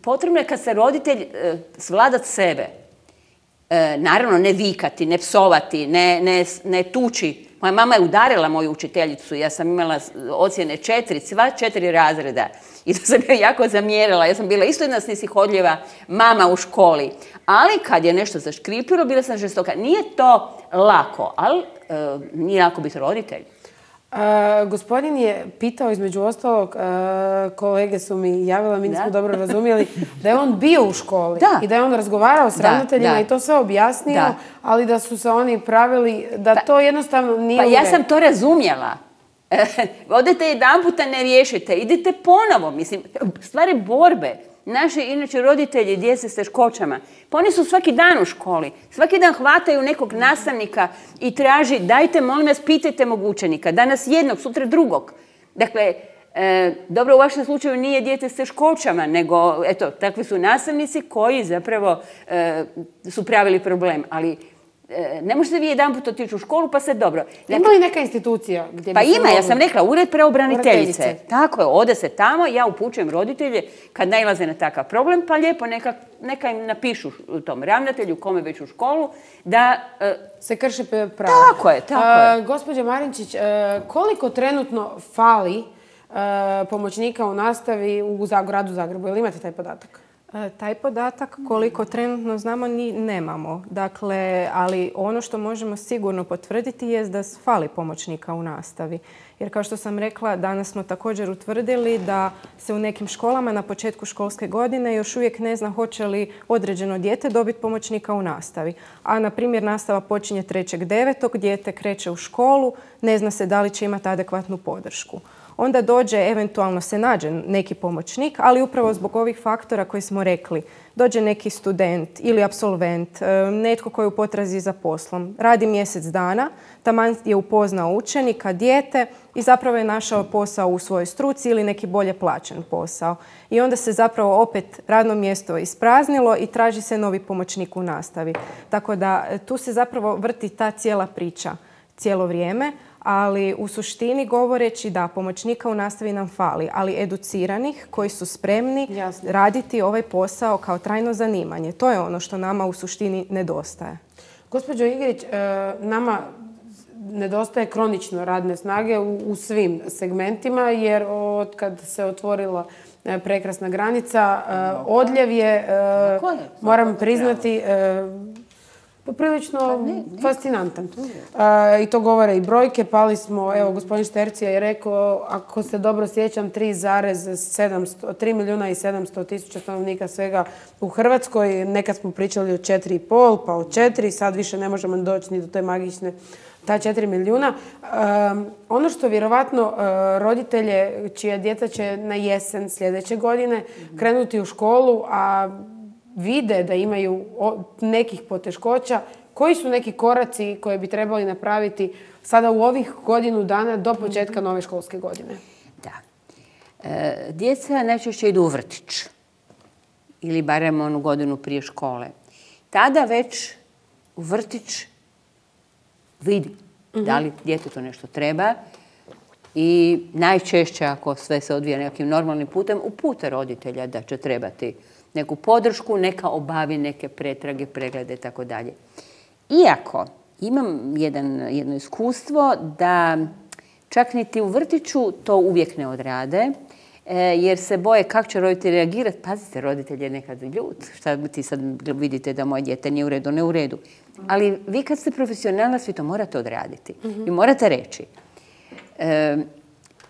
potrebno je kad se roditelj e, svladat sebe. E, naravno, ne vikati, ne psovati, ne, ne, ne tući. Moja mama je udarila moju učiteljicu, ja sam imala ocjene četiri, sva četiri razreda. I to sam joj jako zamjerila. Ja sam bila isto jedna snishodljiva mama u školi. Ali kad je nešto zaškripilo, bila sam žestoka. Nije to lako, ali e, nije lako biti roditelj. E, gospodin je pitao između ostalog, e, kolege su mi javila, mi nismo Da. dobro razumjeli, da je on bio u školi Da. i da je on razgovarao s Da, ravnateljima da. i to sve objasnio, ali da su se oni pravili da to jednostavno nije Pa ja sam to razumjela. Odete jedan puta ne riješite, idite ponovo. Mislim, stvari borbe. Naši, inače, roditelji djece s teškoćama, pa oni su svaki dan u školi. Svaki dan hvataju nekog nastavnika i traži, dajte, molim vas, pitajte mog učenika. Danas jednog, sutra drugog. Dakle, e, dobro, u vašem slučaju nije dijete s teškoćama, nego, eto, takvi su nastavnici koji zapravo e, su pravili problem. Ali ne možete vi jedan put otići u školu pa se dobro. Ima li neka institucija gdje Pa ima, ja sam rekla, ured preobraniteljice. Tako je, ode se tamo, ja upućujem roditelje kad nailaze na takav problem, pa lijepo neka, neka im napišu tom ravnatelju, kome već u školu, da e, se krše pe- prava. Tako je, tako E, je. Gospođa Marinčić, e, koliko trenutno fali e, pomoćnika u nastavi u gradu Zagrebu? Jel imate taj podatak? E, Taj podatak koliko trenutno znamo ni nemamo. Dakle, ali ono što možemo sigurno potvrditi je da fali pomoćnika u nastavi. Jer kao što sam rekla, danas smo također utvrdili da se u nekim školama na početku školske godine još uvijek ne zna hoće li određeno dijete dobiti pomoćnika u nastavi. A na primjer nastava počinje 3.9. dijete kreće u školu, ne zna se da li će imati adekvatnu podršku onda dođe, eventualno se nađe neki pomoćnik, ali upravo zbog ovih faktora koji smo rekli, dođe neki student ili absolvent, e, netko koji je u potrazi za poslom, radi mjesec dana, taman je upoznao učenika, dijete i zapravo je našao posao u svojoj struci ili neki bolje plaćen posao. I onda se zapravo opet radno mjesto ispraznilo i traži se novi pomoćnik u nastavi. Tako da e, tu se zapravo vrti ta cijela priča cijelo vrijeme, ali u suštini govoreći da pomoćnika u nastavi nam fali, ali educiranih koji su spremni Jasno. raditi ovaj posao kao trajno zanimanje. To je ono što nama u suštini nedostaje. Gospođo Igrić, e, nama nedostaje kronično radne snage u, svim segmentima jer od kad se otvorila e, prekrasna granica, e, odljev je, moram priznati, Poprilično pa fascinantan. I to govore i brojke. Pali smo, evo, gospodin Štercija je rekao, ako se dobro sjećam, 3,700, milijuna i 700 tisuća stanovnika svega u Hrvatskoj. Nekad smo pričali o 4,5, pa o 4, sad više ne možemo doći ni do te magične ta 4 milijuna. ono što vjerovatno roditelje čija djeca će na jesen sljedeće godine krenuti u školu, a vide da imaju nekih poteškoća, koji su neki koraci koje bi trebali napraviti sada u ovih godinu dana do početka nove školske godine? Da. E, djeca najčešće idu u vrtić ili barem onu godinu prije škole. Tada već u vrtić vidi da li djetetu nešto treba i najčešće ako sve se odvija nekim normalnim putem upute roditelja da će trebati neku podršku, neka obavi neke pretrage, preglede i tako dalje. Iako imam jedan, jedno iskustvo da čak niti u vrtiću to uvijek ne odrade, e, jer se boje kako će roditelj reagirati. Pazite, roditelj je nekad ljut. Šta ti sad vidite da moje dijete nije u redu, ne u redu. Ali vi kad ste profesionalac, vi to morate odraditi. Vi morate reći. E,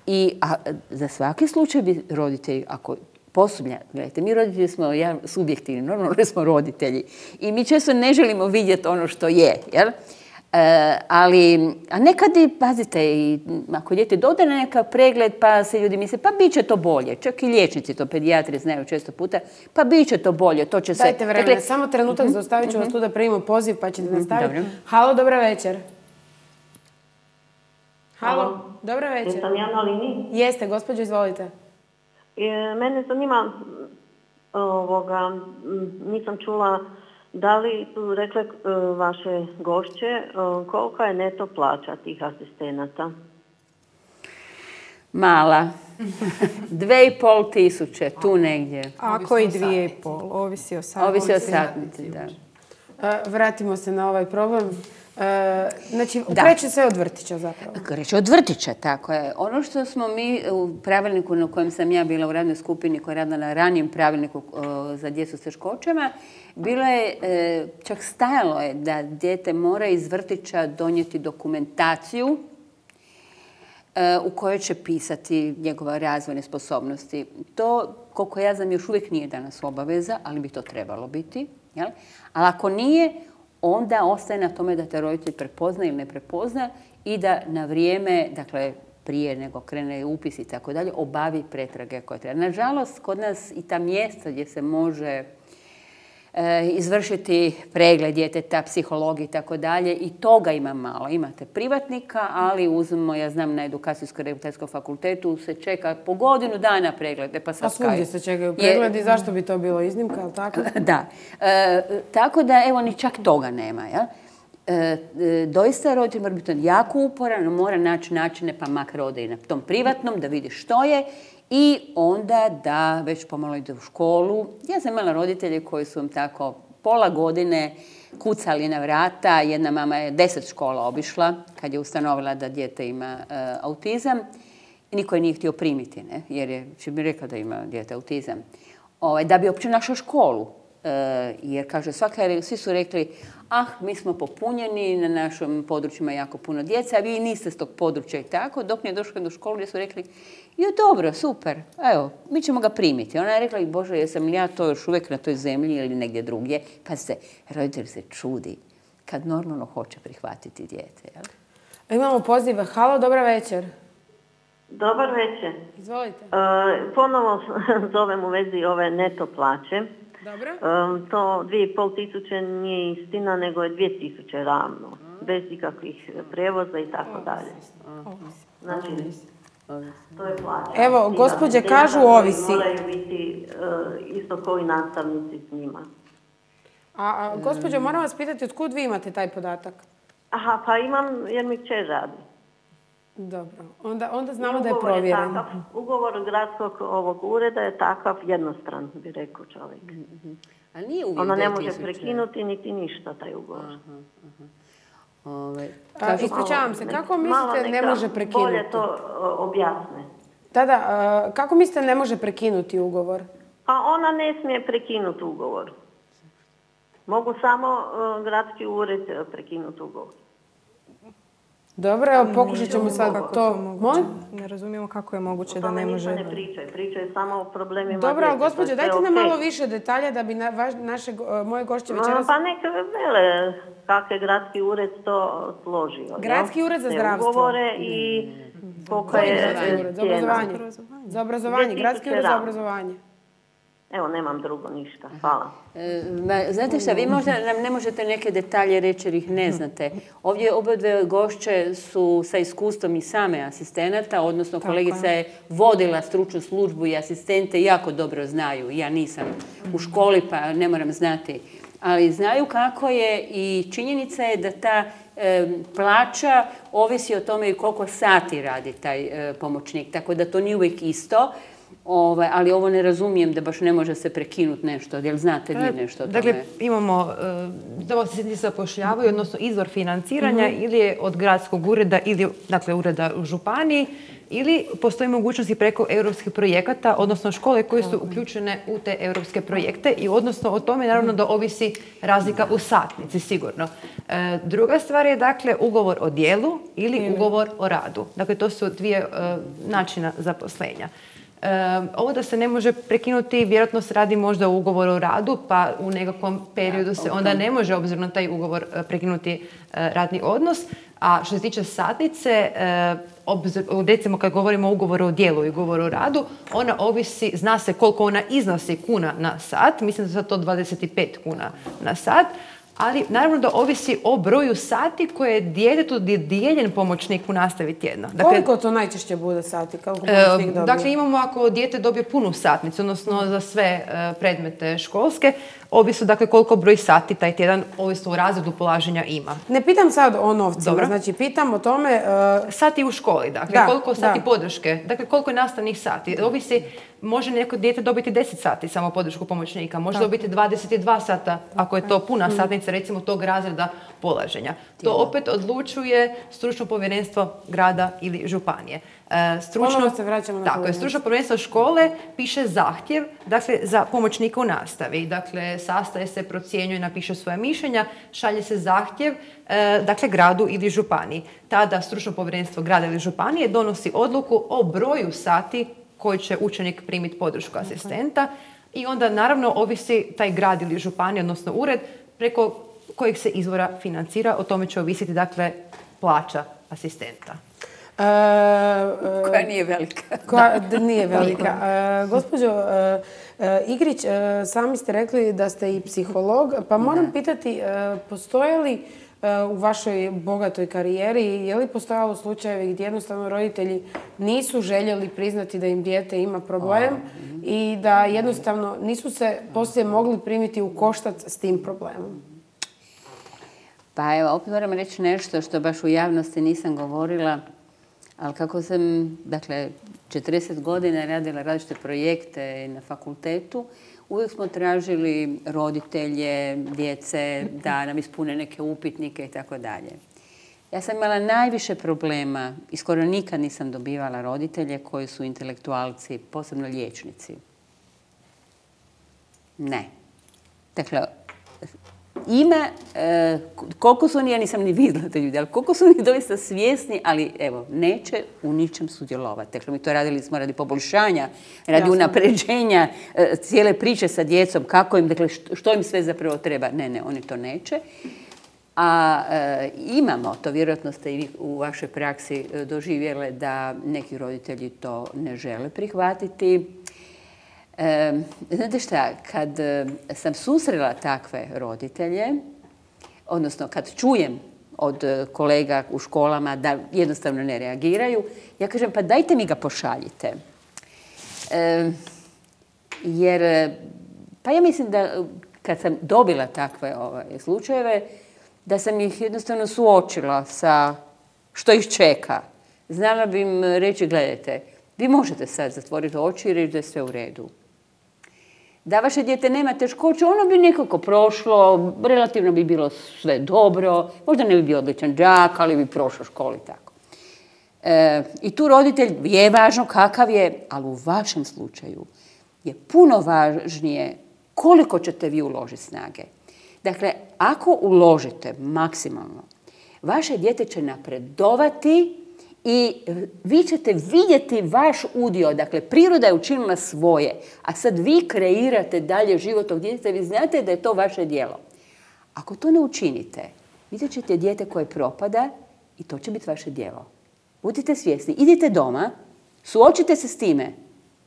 I a, za svaki slučaj bi roditelj, ako posumnja. Gledajte, mi roditelji smo ja, subjektivni, normalno smo roditelji. I mi često ne želimo vidjeti ono što je. Jel? E, ali, a nekad i, pazite, i, ako dijete dode na nekav pregled, pa se ljudi misle, pa bit će to bolje. Čak i liječnici to, pedijatri znaju često puta, pa bit će to bolje, to će se... Dajte vremena, dakle, samo trenutak, uh zaustavit ću vas tu da primimo poziv, pa ćete nastaviti. Dobro. Halo, dobra večer. Halo, dobra večer. Jesam ja na liniji? Jeste, gospođo, izvolite. E, mene zanima, ovoga, nisam čula da li su rekle e, vaše gošće e, kolika je neto plaća tih asistenata? Mala. Dve i pol tisuće, tu negdje. Ako i dvije i pol, ovisi o satnici. Ovisi o satnici, da. Vratimo se na ovaj problem. E, znači, kreće sve od vrtića zapravo. Kreće od vrtića, tako je. Ono što smo mi u pravilniku na kojem sam ja bila u radnoj skupini koja je radila na ranijem pravilniku za djecu s teškoćama, bilo je, e, čak stajalo je da dijete mora iz vrtića donijeti dokumentaciju e, u kojoj će pisati njegove razvojne sposobnosti. To, koliko ja znam, još uvijek nije danas obaveza, ali bi to trebalo biti. Jel? Ali ako nije, onda ostaje na tome da te roditelj prepozna ili ne prepozna i da na vrijeme, dakle prije nego krene upis i tako dalje, obavi pretrage koje treba. Nažalost, kod nas i ta mjesta gdje se može izvršiti pregled djeteta, psihologiji i tako dalje i toga ima malo. Imate privatnika, ali uzmemo, ja znam, na edukacijsko-rehabilitacijskom fakultetu se čeka po godinu dana preglede. Pa sad A svugdje se čekaju pregledi, zašto bi to bilo iznimka, ali tako? Da. E, tako da, evo, ni čak toga nema, ja? E, doista roditelj mora biti jako uporan, mora naći načine, pa makar ode i na tom privatnom, da vidi što je i onda da već pomalo ide u školu. Ja sam imala roditelje koji su vam tako pola godine kucali na vrata. Jedna mama je deset škola obišla kad je ustanovila da dijete ima e, autizam. Niko je nije htio primiti, ne? jer je, će mi rekla da ima dijete autizam. Ovaj, da bi uopće našao školu. E, jer kaže, svaka, svi su rekli, ah, mi smo popunjeni, na našem području jako puno djece, a vi niste s tog područja i tako, dok nije došlo do školu gdje su rekli, jo dobro, super, evo, mi ćemo ga primiti. Ona je rekla, bože, jesam li ja to još uvijek na toj zemlji ili negdje drugdje? Pa se, roditelj se čudi kad normalno hoće prihvatiti dijete. Jel? Imamo poziv. Halo, dobra večer. Dobar večer. Izvolite. Uh, ponovo zovem u vezi ove neto plaće. Dobro. Um, to dvije i pol tisuće nije istina, nego je dvije tisuće ravno. Bez ikakvih prevoza i tako dalje. Znači, to je plaća. Evo, gospođe kažu ovisi. Moraju biti uh, isto koji nastavnici s njima. A, a gospođo, moram vas pitati, od kud vi imate taj podatak? Aha, pa imam jer mi će radi. Dobro, onda, onda znamo da je provjeren. ugovor gradskog ovog ureda je takav jednostran, bi rekao čovjek. Ali nije uvijek Ona ne može prekinuti niti ništa taj ugovor. Ovaj, A, kažu- ispričavam se, kako mislite ne može prekinuti? Bolje to objasne. Da, da, a, kako mislite ne može prekinuti ugovor? Pa ona ne smije prekinuti ugovor. Mogu samo e, gradski ured e, prekinuti ugovor. Dobro, evo pokušat ćemo sad Kako to. Molim? Ne razumijemo kako je moguće da ne može... ne pričaju, pričaju samo o problemima Dobro, ali je gospođo, dajte nam malo više detalja da bi na, vaš, naše, go- moje gošće večeras... Pa neka vele kako je gradski ured to složio. Gradski ured za zdravstvo. Ugovore i koliko je e? Za obrazovanje. Za obrazovanje, gradski ured za 2000 obrazovanje. Evo, nemam drugo ništa. Hvala. E, znate šta, vi možda nam ne možete neke detalje reći jer ih ne znate. Ovdje obadve gošće su sa iskustvom i same asistenata, odnosno kolegica je vodila stručnu službu i asistente jako dobro znaju. Ja nisam u školi pa ne moram znati. Ali znaju kako je i činjenica je da ta e, plaća ovisi o tome i koliko sati radi taj e, pomoćnik. Tako da to nije uvijek isto. Ovaj, ali ovo ne razumijem da baš ne može se prekinuti nešto. Jel znate vi nešto o tome? Dakle, imamo, e, da se zapošljavaju, odnosno izvor financiranja Mhm. ili je od gradskog ureda ili dakle, ureda u županiji ili postoji mogućnosti preko europskih projekata, odnosno škole koje su uključene u te europske projekte i odnosno o tome naravno da ovisi razlika u satnici sigurno. E, druga stvar je dakle ugovor o dijelu ili ugovor o radu. Dakle, to su dvije e, načina zaposlenja. E, ovo da se ne može prekinuti, vjerojatno se radi možda o ugovoru o radu, pa u nekakvom periodu se onda ne može obzirom na taj ugovor e, prekinuti e, radni odnos. A što se tiče satnice, e, obzir- recimo kad govorimo o ugovoru o dijelu i ugovoru o radu, ona ovisi, zna se koliko ona iznosi kuna na sat, mislim da je to 25 kuna na sat, ali naravno da ovisi o broju sati koje je djetetu dijeljen pomoćnik u nastavi tjedna. Koliko to najčešće bude sati? Koliko E, pomoćnik dobije? Dakle, imamo ako dijete dobije punu satnicu, odnosno za sve e, predmete školske, ovisno dakle koliko broj sati taj tjedan, ovisno o razredu polaženja ima. Ne pitam sad o novcima, Dobro. znači pitam o tome... e, Sati u školi, dakle, Da, koliko sati da. podrške, dakle koliko je nastavnih sati. Ovisi, može neko dijete dobiti 10 sati samo podršku pomoćnika, može dobiti 22 sata ako je to puna satnica recimo tog razreda polaženja. To opet odlučuje stručno povjerenstvo grada ili županije. E, stručno, se vraćamo na Tako je, stručno povjerenstvo škole piše zahtjev dakle, za pomoćnika u nastavi. Dakle, sastaje se, procjenjuje, napiše svoje mišljenja, šalje se zahtjev e, dakle, gradu ili županiji. Tada stručno povjerenstvo grada ili županije donosi odluku o broju sati koji će učenik primiti podršku asistenta i onda naravno ovisi taj grad ili županija, odnosno ured, preko kojeg se izvora financira, o tome će ovisiti dakle plaća asistenta. E, e, Koja nije velika. Koja nije velika. E, gospođo Igrić, sami ste rekli da ste i psiholog, pa moram pitati, postoje li u vašoj bogatoj karijeri, je li postojalo slučajevi gdje jednostavno roditelji nisu željeli priznati da im dijete ima problem i da jednostavno nisu se poslije mogli primiti u koštac s tim problemom? Pa evo, opet moram reći nešto što baš u javnosti nisam govorila, ali kako sam, dakle, 40 godina radila različite projekte na fakultetu, uvijek smo tražili roditelje, djece, da nam ispune neke upitnike i tako dalje. Ja sam imala najviše problema i skoro nikad nisam dobivala roditelje koji su intelektualci, posebno liječnici. Ne. Dakle, ima, e, koliko su oni, ja nisam ni vidjela te ljude, ali koliko su oni doista svjesni, ali evo, neće u ničem sudjelovati. Dakle, mi to radili smo radi poboljšanja, radi unapređenja e, cijele priče sa djecom, kako im, dakle, što, im sve zapravo treba. Ne, ne, oni to neće. A e, imamo, to vjerojatno ste i vi u vašoj praksi doživjele da neki roditelji to ne žele prihvatiti. E, znate šta, kad sam susrela takve roditelje, odnosno kad čujem od e, kolega u školama da jednostavno ne reagiraju, ja kažem pa dajte mi ga pošaljite. E, jer, pa ja mislim da kad sam dobila takve ovaj, slučajeve, da sam ih jednostavno suočila sa što ih čeka. Znala bi im reći, gledajte, vi možete sad zatvoriti oči i reći da je sve u redu. Da vaše dijete nema teškoće, ono bi nekako prošlo, relativno bi bilo sve dobro, možda ne bi bio odličan džak, ali bi prošao školi tako. E, I tu roditelj je važno kakav je, ali u vašem slučaju je puno važnije koliko ćete vi uložiti snage. Dakle, ako uložite maksimalno, vaše dijete će napredovati i vi ćete vidjeti vaš udio. Dakle, priroda je učinila svoje, a sad vi kreirate dalje život tog djeteta, vi znate da je to vaše djelo. Ako to ne učinite, vidjet ćete dijete koje propada i to će biti vaše djelo. Budite svjesni, idite doma, suočite se s time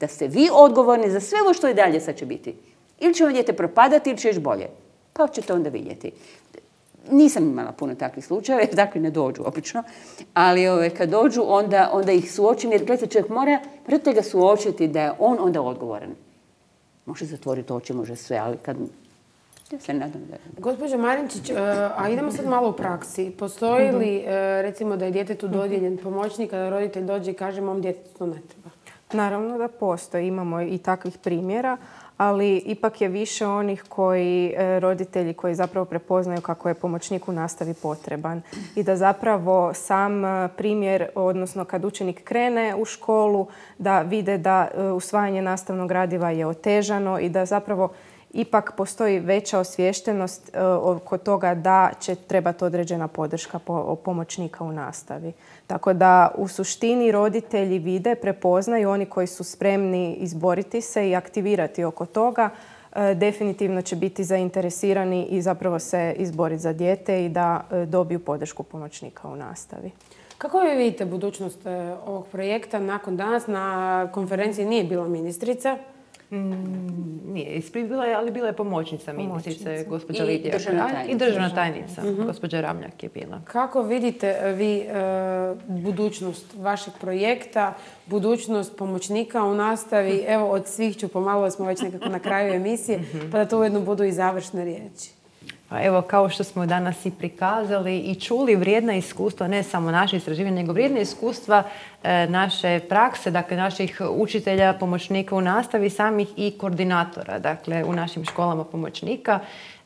da ste vi odgovorni za sve ovo što i dalje sad će biti. Ili će vam dijete propadati ili će još bolje. Pa ćete onda vidjeti. Nisam imala puno takvih slučajeva, jer takvi ne dođu obično, ali ove, kad dođu onda, onda ih suočim, jer gledajte, čovjek mora prvo ga suočiti da je on onda odgovoran. Može zatvoriti oči, može sve, ali kad ja se nadam da... Gospođo Marinčić, e, a idemo sad malo u praksi. Postoji li, e, recimo, da je djetetu dodijeljen pomoćnik, kada roditelj dođe i kaže mom djetetu to ne treba? Naravno da postoji, imamo i takvih primjera, ali ipak je više onih koji, e, roditelji koji zapravo prepoznaju kako je pomoćnik u nastavi potreban. I da zapravo sam e, primjer, odnosno kad učenik krene u školu, da vide da e, usvajanje nastavnog gradiva je otežano i da zapravo ipak postoji veća osviještenost oko toga da će trebati određena podrška pomoćnika u nastavi. Tako da u suštini roditelji vide, prepoznaju oni koji su spremni izboriti se i aktivirati oko toga, e, definitivno će biti zainteresirani i zapravo se izboriti za dijete i da e, dobiju podršku pomoćnika u nastavi. Kako vi vidite budućnost e, ovog projekta? Nakon danas na konferenciji nije bila ministrica. Mm, nije ispred bila je, ali bila je pomoćnica ministrice, gospođa Lidija I državna tajnica, mhm. gospođa Ramljak je bila. Kako vidite vi e, budućnost vašeg projekta, budućnost pomoćnika u nastavi? Evo, od svih ću pomalo, smo već nekako na kraju emisije, mhm. pa da to ujedno budu i završne riječi. Pa evo, kao što smo danas i prikazali i čuli vrijedna iskustva, ne samo naše istraživanje, nego vrijedna iskustva e, naše prakse, dakle naših učitelja, pomoćnika u nastavi, samih i koordinatora, dakle u našim školama pomoćnika.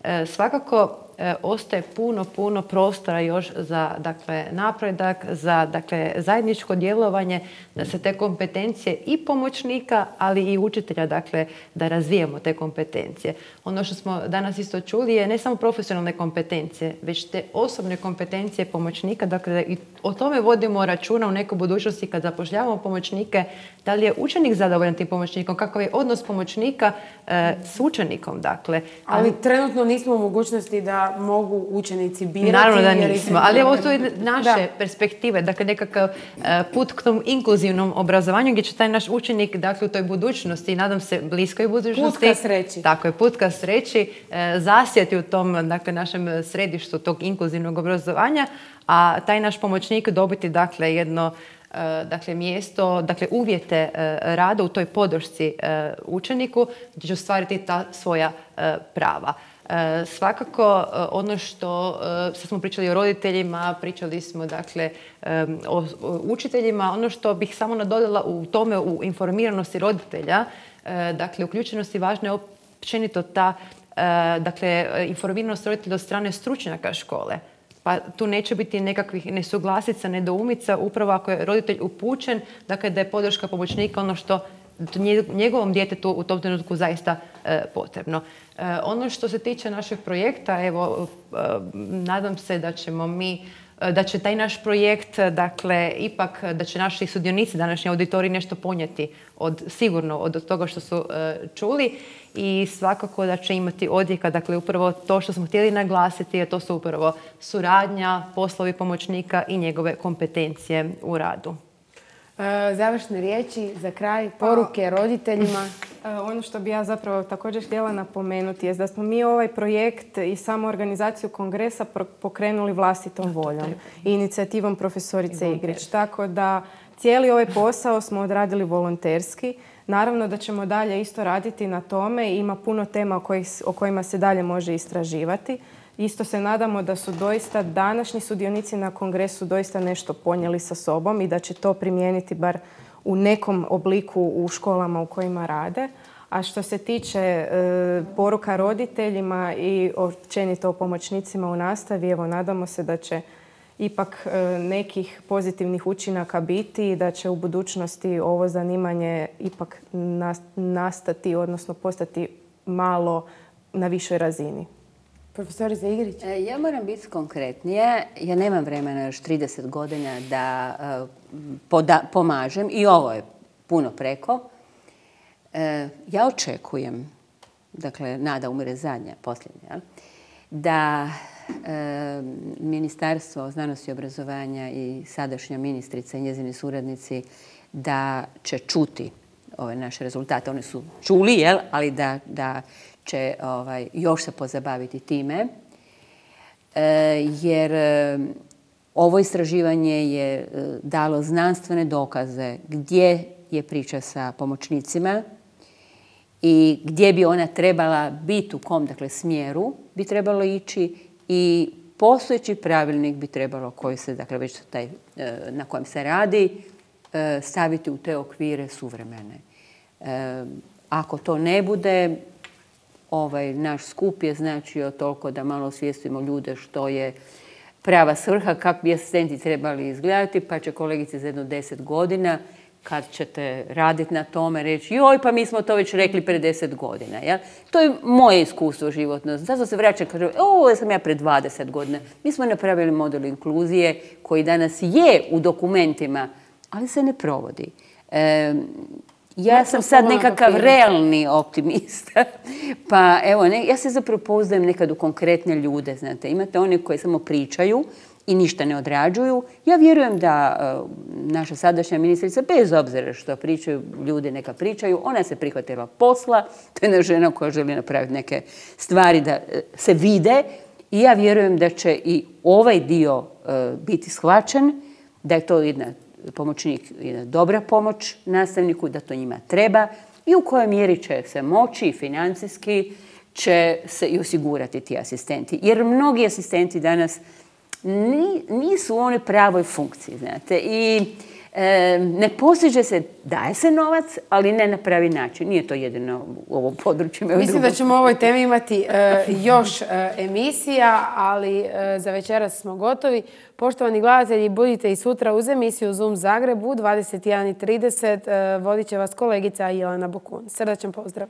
E, svakako ostaje puno, puno prostora još za dakle, napredak, za dakle, zajedničko djelovanje, da se te kompetencije i pomoćnika, ali i učitelja, dakle, da razvijemo te kompetencije. Ono što smo danas isto čuli je ne samo profesionalne kompetencije, već te osobne kompetencije pomoćnika, dakle, i o tome vodimo računa u nekoj budućnosti kad zapošljavamo pomoćnike, da li je učenik zadovoljan tim pomoćnikom, kakav je odnos pomoćnika e, s učenikom, dakle. Ali, ali trenutno nismo u mogućnosti da mogu učenici birati. Naravno da nismo, ali ovo su naše perspektive, dakle nekakav e, put k tom inkluzivnom obrazovanju gdje će taj naš učenik dakle, u toj budućnosti, nadam se bliskoj budućnosti. Put ka sreći. Tako je, put ka sreći, e, zasjeti u tom dakle, našem središtu tog inkluzivnog obrazovanja, a taj naš pomoćnik dobiti dakle jedno e, dakle mjesto, dakle uvjete rada u toj podršci učeniku gdje će ostvariti ta svoja prava. E, svakako e, ono što, e, sad smo pričali o roditeljima, pričali smo dakle o učiteljima, ono što bih samo nadodala u tome u informiranosti roditelja, dakle uključenosti važna je općenito ta dakle informiranost roditelja od strane stručnjaka škole. Pa tu neće biti nekakvih nesuglasica, nedoumica, upravo ako je roditelj upućen, dakle da je podrška pomoćnika ono što njegovom djetetu u tom trenutku zaista potrebno. E, ono što se tiče našeg projekta, evo, e, nadam se da ćemo mi e, da će taj naš projekt, dakle, ipak da će naši sudionici današnji auditori nešto ponijeti od, sigurno od toga što su čuli i svakako da će imati odjeka, dakle, upravo to što smo htjeli naglasiti, a to su upravo suradnja, poslovi pomoćnika i njegove kompetencije u radu. E, završne riječi za kraj, poruke pa, roditeljima. E, ono što bi ja zapravo također htjela napomenuti je da smo mi ovaj projekt i samo organizaciju kongresa pokrenuli vlastitom voljom i inicijativom profesorice Igrić. Tako da cijeli ovaj posao smo odradili volonterski. Naravno da ćemo dalje isto raditi na tome. Ima puno tema o kojima se dalje može istraživati. Isto se nadamo da su doista današnji sudionici na kongresu doista nešto ponijeli sa sobom i da će to primijeniti bar u nekom obliku u školama u kojima rade. A što se tiče e, poruka roditeljima i općenito o pomoćnicima u nastavi, evo nadamo se da će ipak e, nekih pozitivnih učinaka biti i da će u budućnosti ovo zanimanje ipak nastati, odnosno postati malo na višoj razini. Profesorica Igrić? E, ja moram biti konkretnija. Ja nemam vremena još 30 godina da pomažem i ovo je puno preko. E, ja očekujem, dakle, nada umire zadnja, posljednja, da e, Ministarstvo znanosti i obrazovanja i sadašnja ministrica i njezini suradnici da će čuti ove naše rezultate. Oni su čuli, jel? ali da, da će ovaj, još se pozabaviti time. E, jer ovo istraživanje je dalo znanstvene dokaze gdje je priča sa pomoćnicima, i gdje bi ona trebala biti, u kom dakle, smjeru bi trebalo ići i postojeći pravilnik bi trebalo, koji se, dakle, već taj, e, na kojem se radi, e, staviti u te okvire suvremene. E, ako to ne bude, ovaj naš skup je značio toliko da malo osvijestimo ljude što je prava svrha, kako bi asistenti trebali izgledati, pa će kolegice za jedno deset godina kad ćete raditi na tome, reći joj pa mi smo to već rekli pred deset godina. Ja? To je moje iskustvo životno. Zato se vraćam kažem, ovo sam ja pred 20 godina. Mi smo napravili model inkluzije koji danas je u dokumentima, ali se ne provodi. Ja sam sad nekakav realni optimista. Pa evo, ja se zapravo poznajem nekad u konkretne ljude, znate. Imate one koji samo pričaju, i ništa ne odrađuju. Ja vjerujem da e, naša sadašnja ministrica, bez obzira što pričaju, ljudi neka pričaju, ona se prihvatila posla, to je jedna žena koja želi napraviti neke stvari da e, se vide i ja vjerujem da će i ovaj dio e, biti shvaćen, da je to jedna pomoćnik, jedna dobra pomoć nastavniku, da to njima treba i u kojoj mjeri će se moći i financijski će se i osigurati ti asistenti. Jer mnogi asistenti danas nisu u onoj pravoj funkciji, znate. I ne postiže se, daje se novac, ali ne na pravi način. Nije to jedino u ovom području. Mislim da ćemo u ovoj temi imati e, još e, emisija, ali e, za večeras smo gotovi. Poštovani gledatelji, budite i sutra uz emisiju Zoom Zagreb u 21.30. Vodit će vas kolegica Jelena Bukun. Srdačan pozdrav.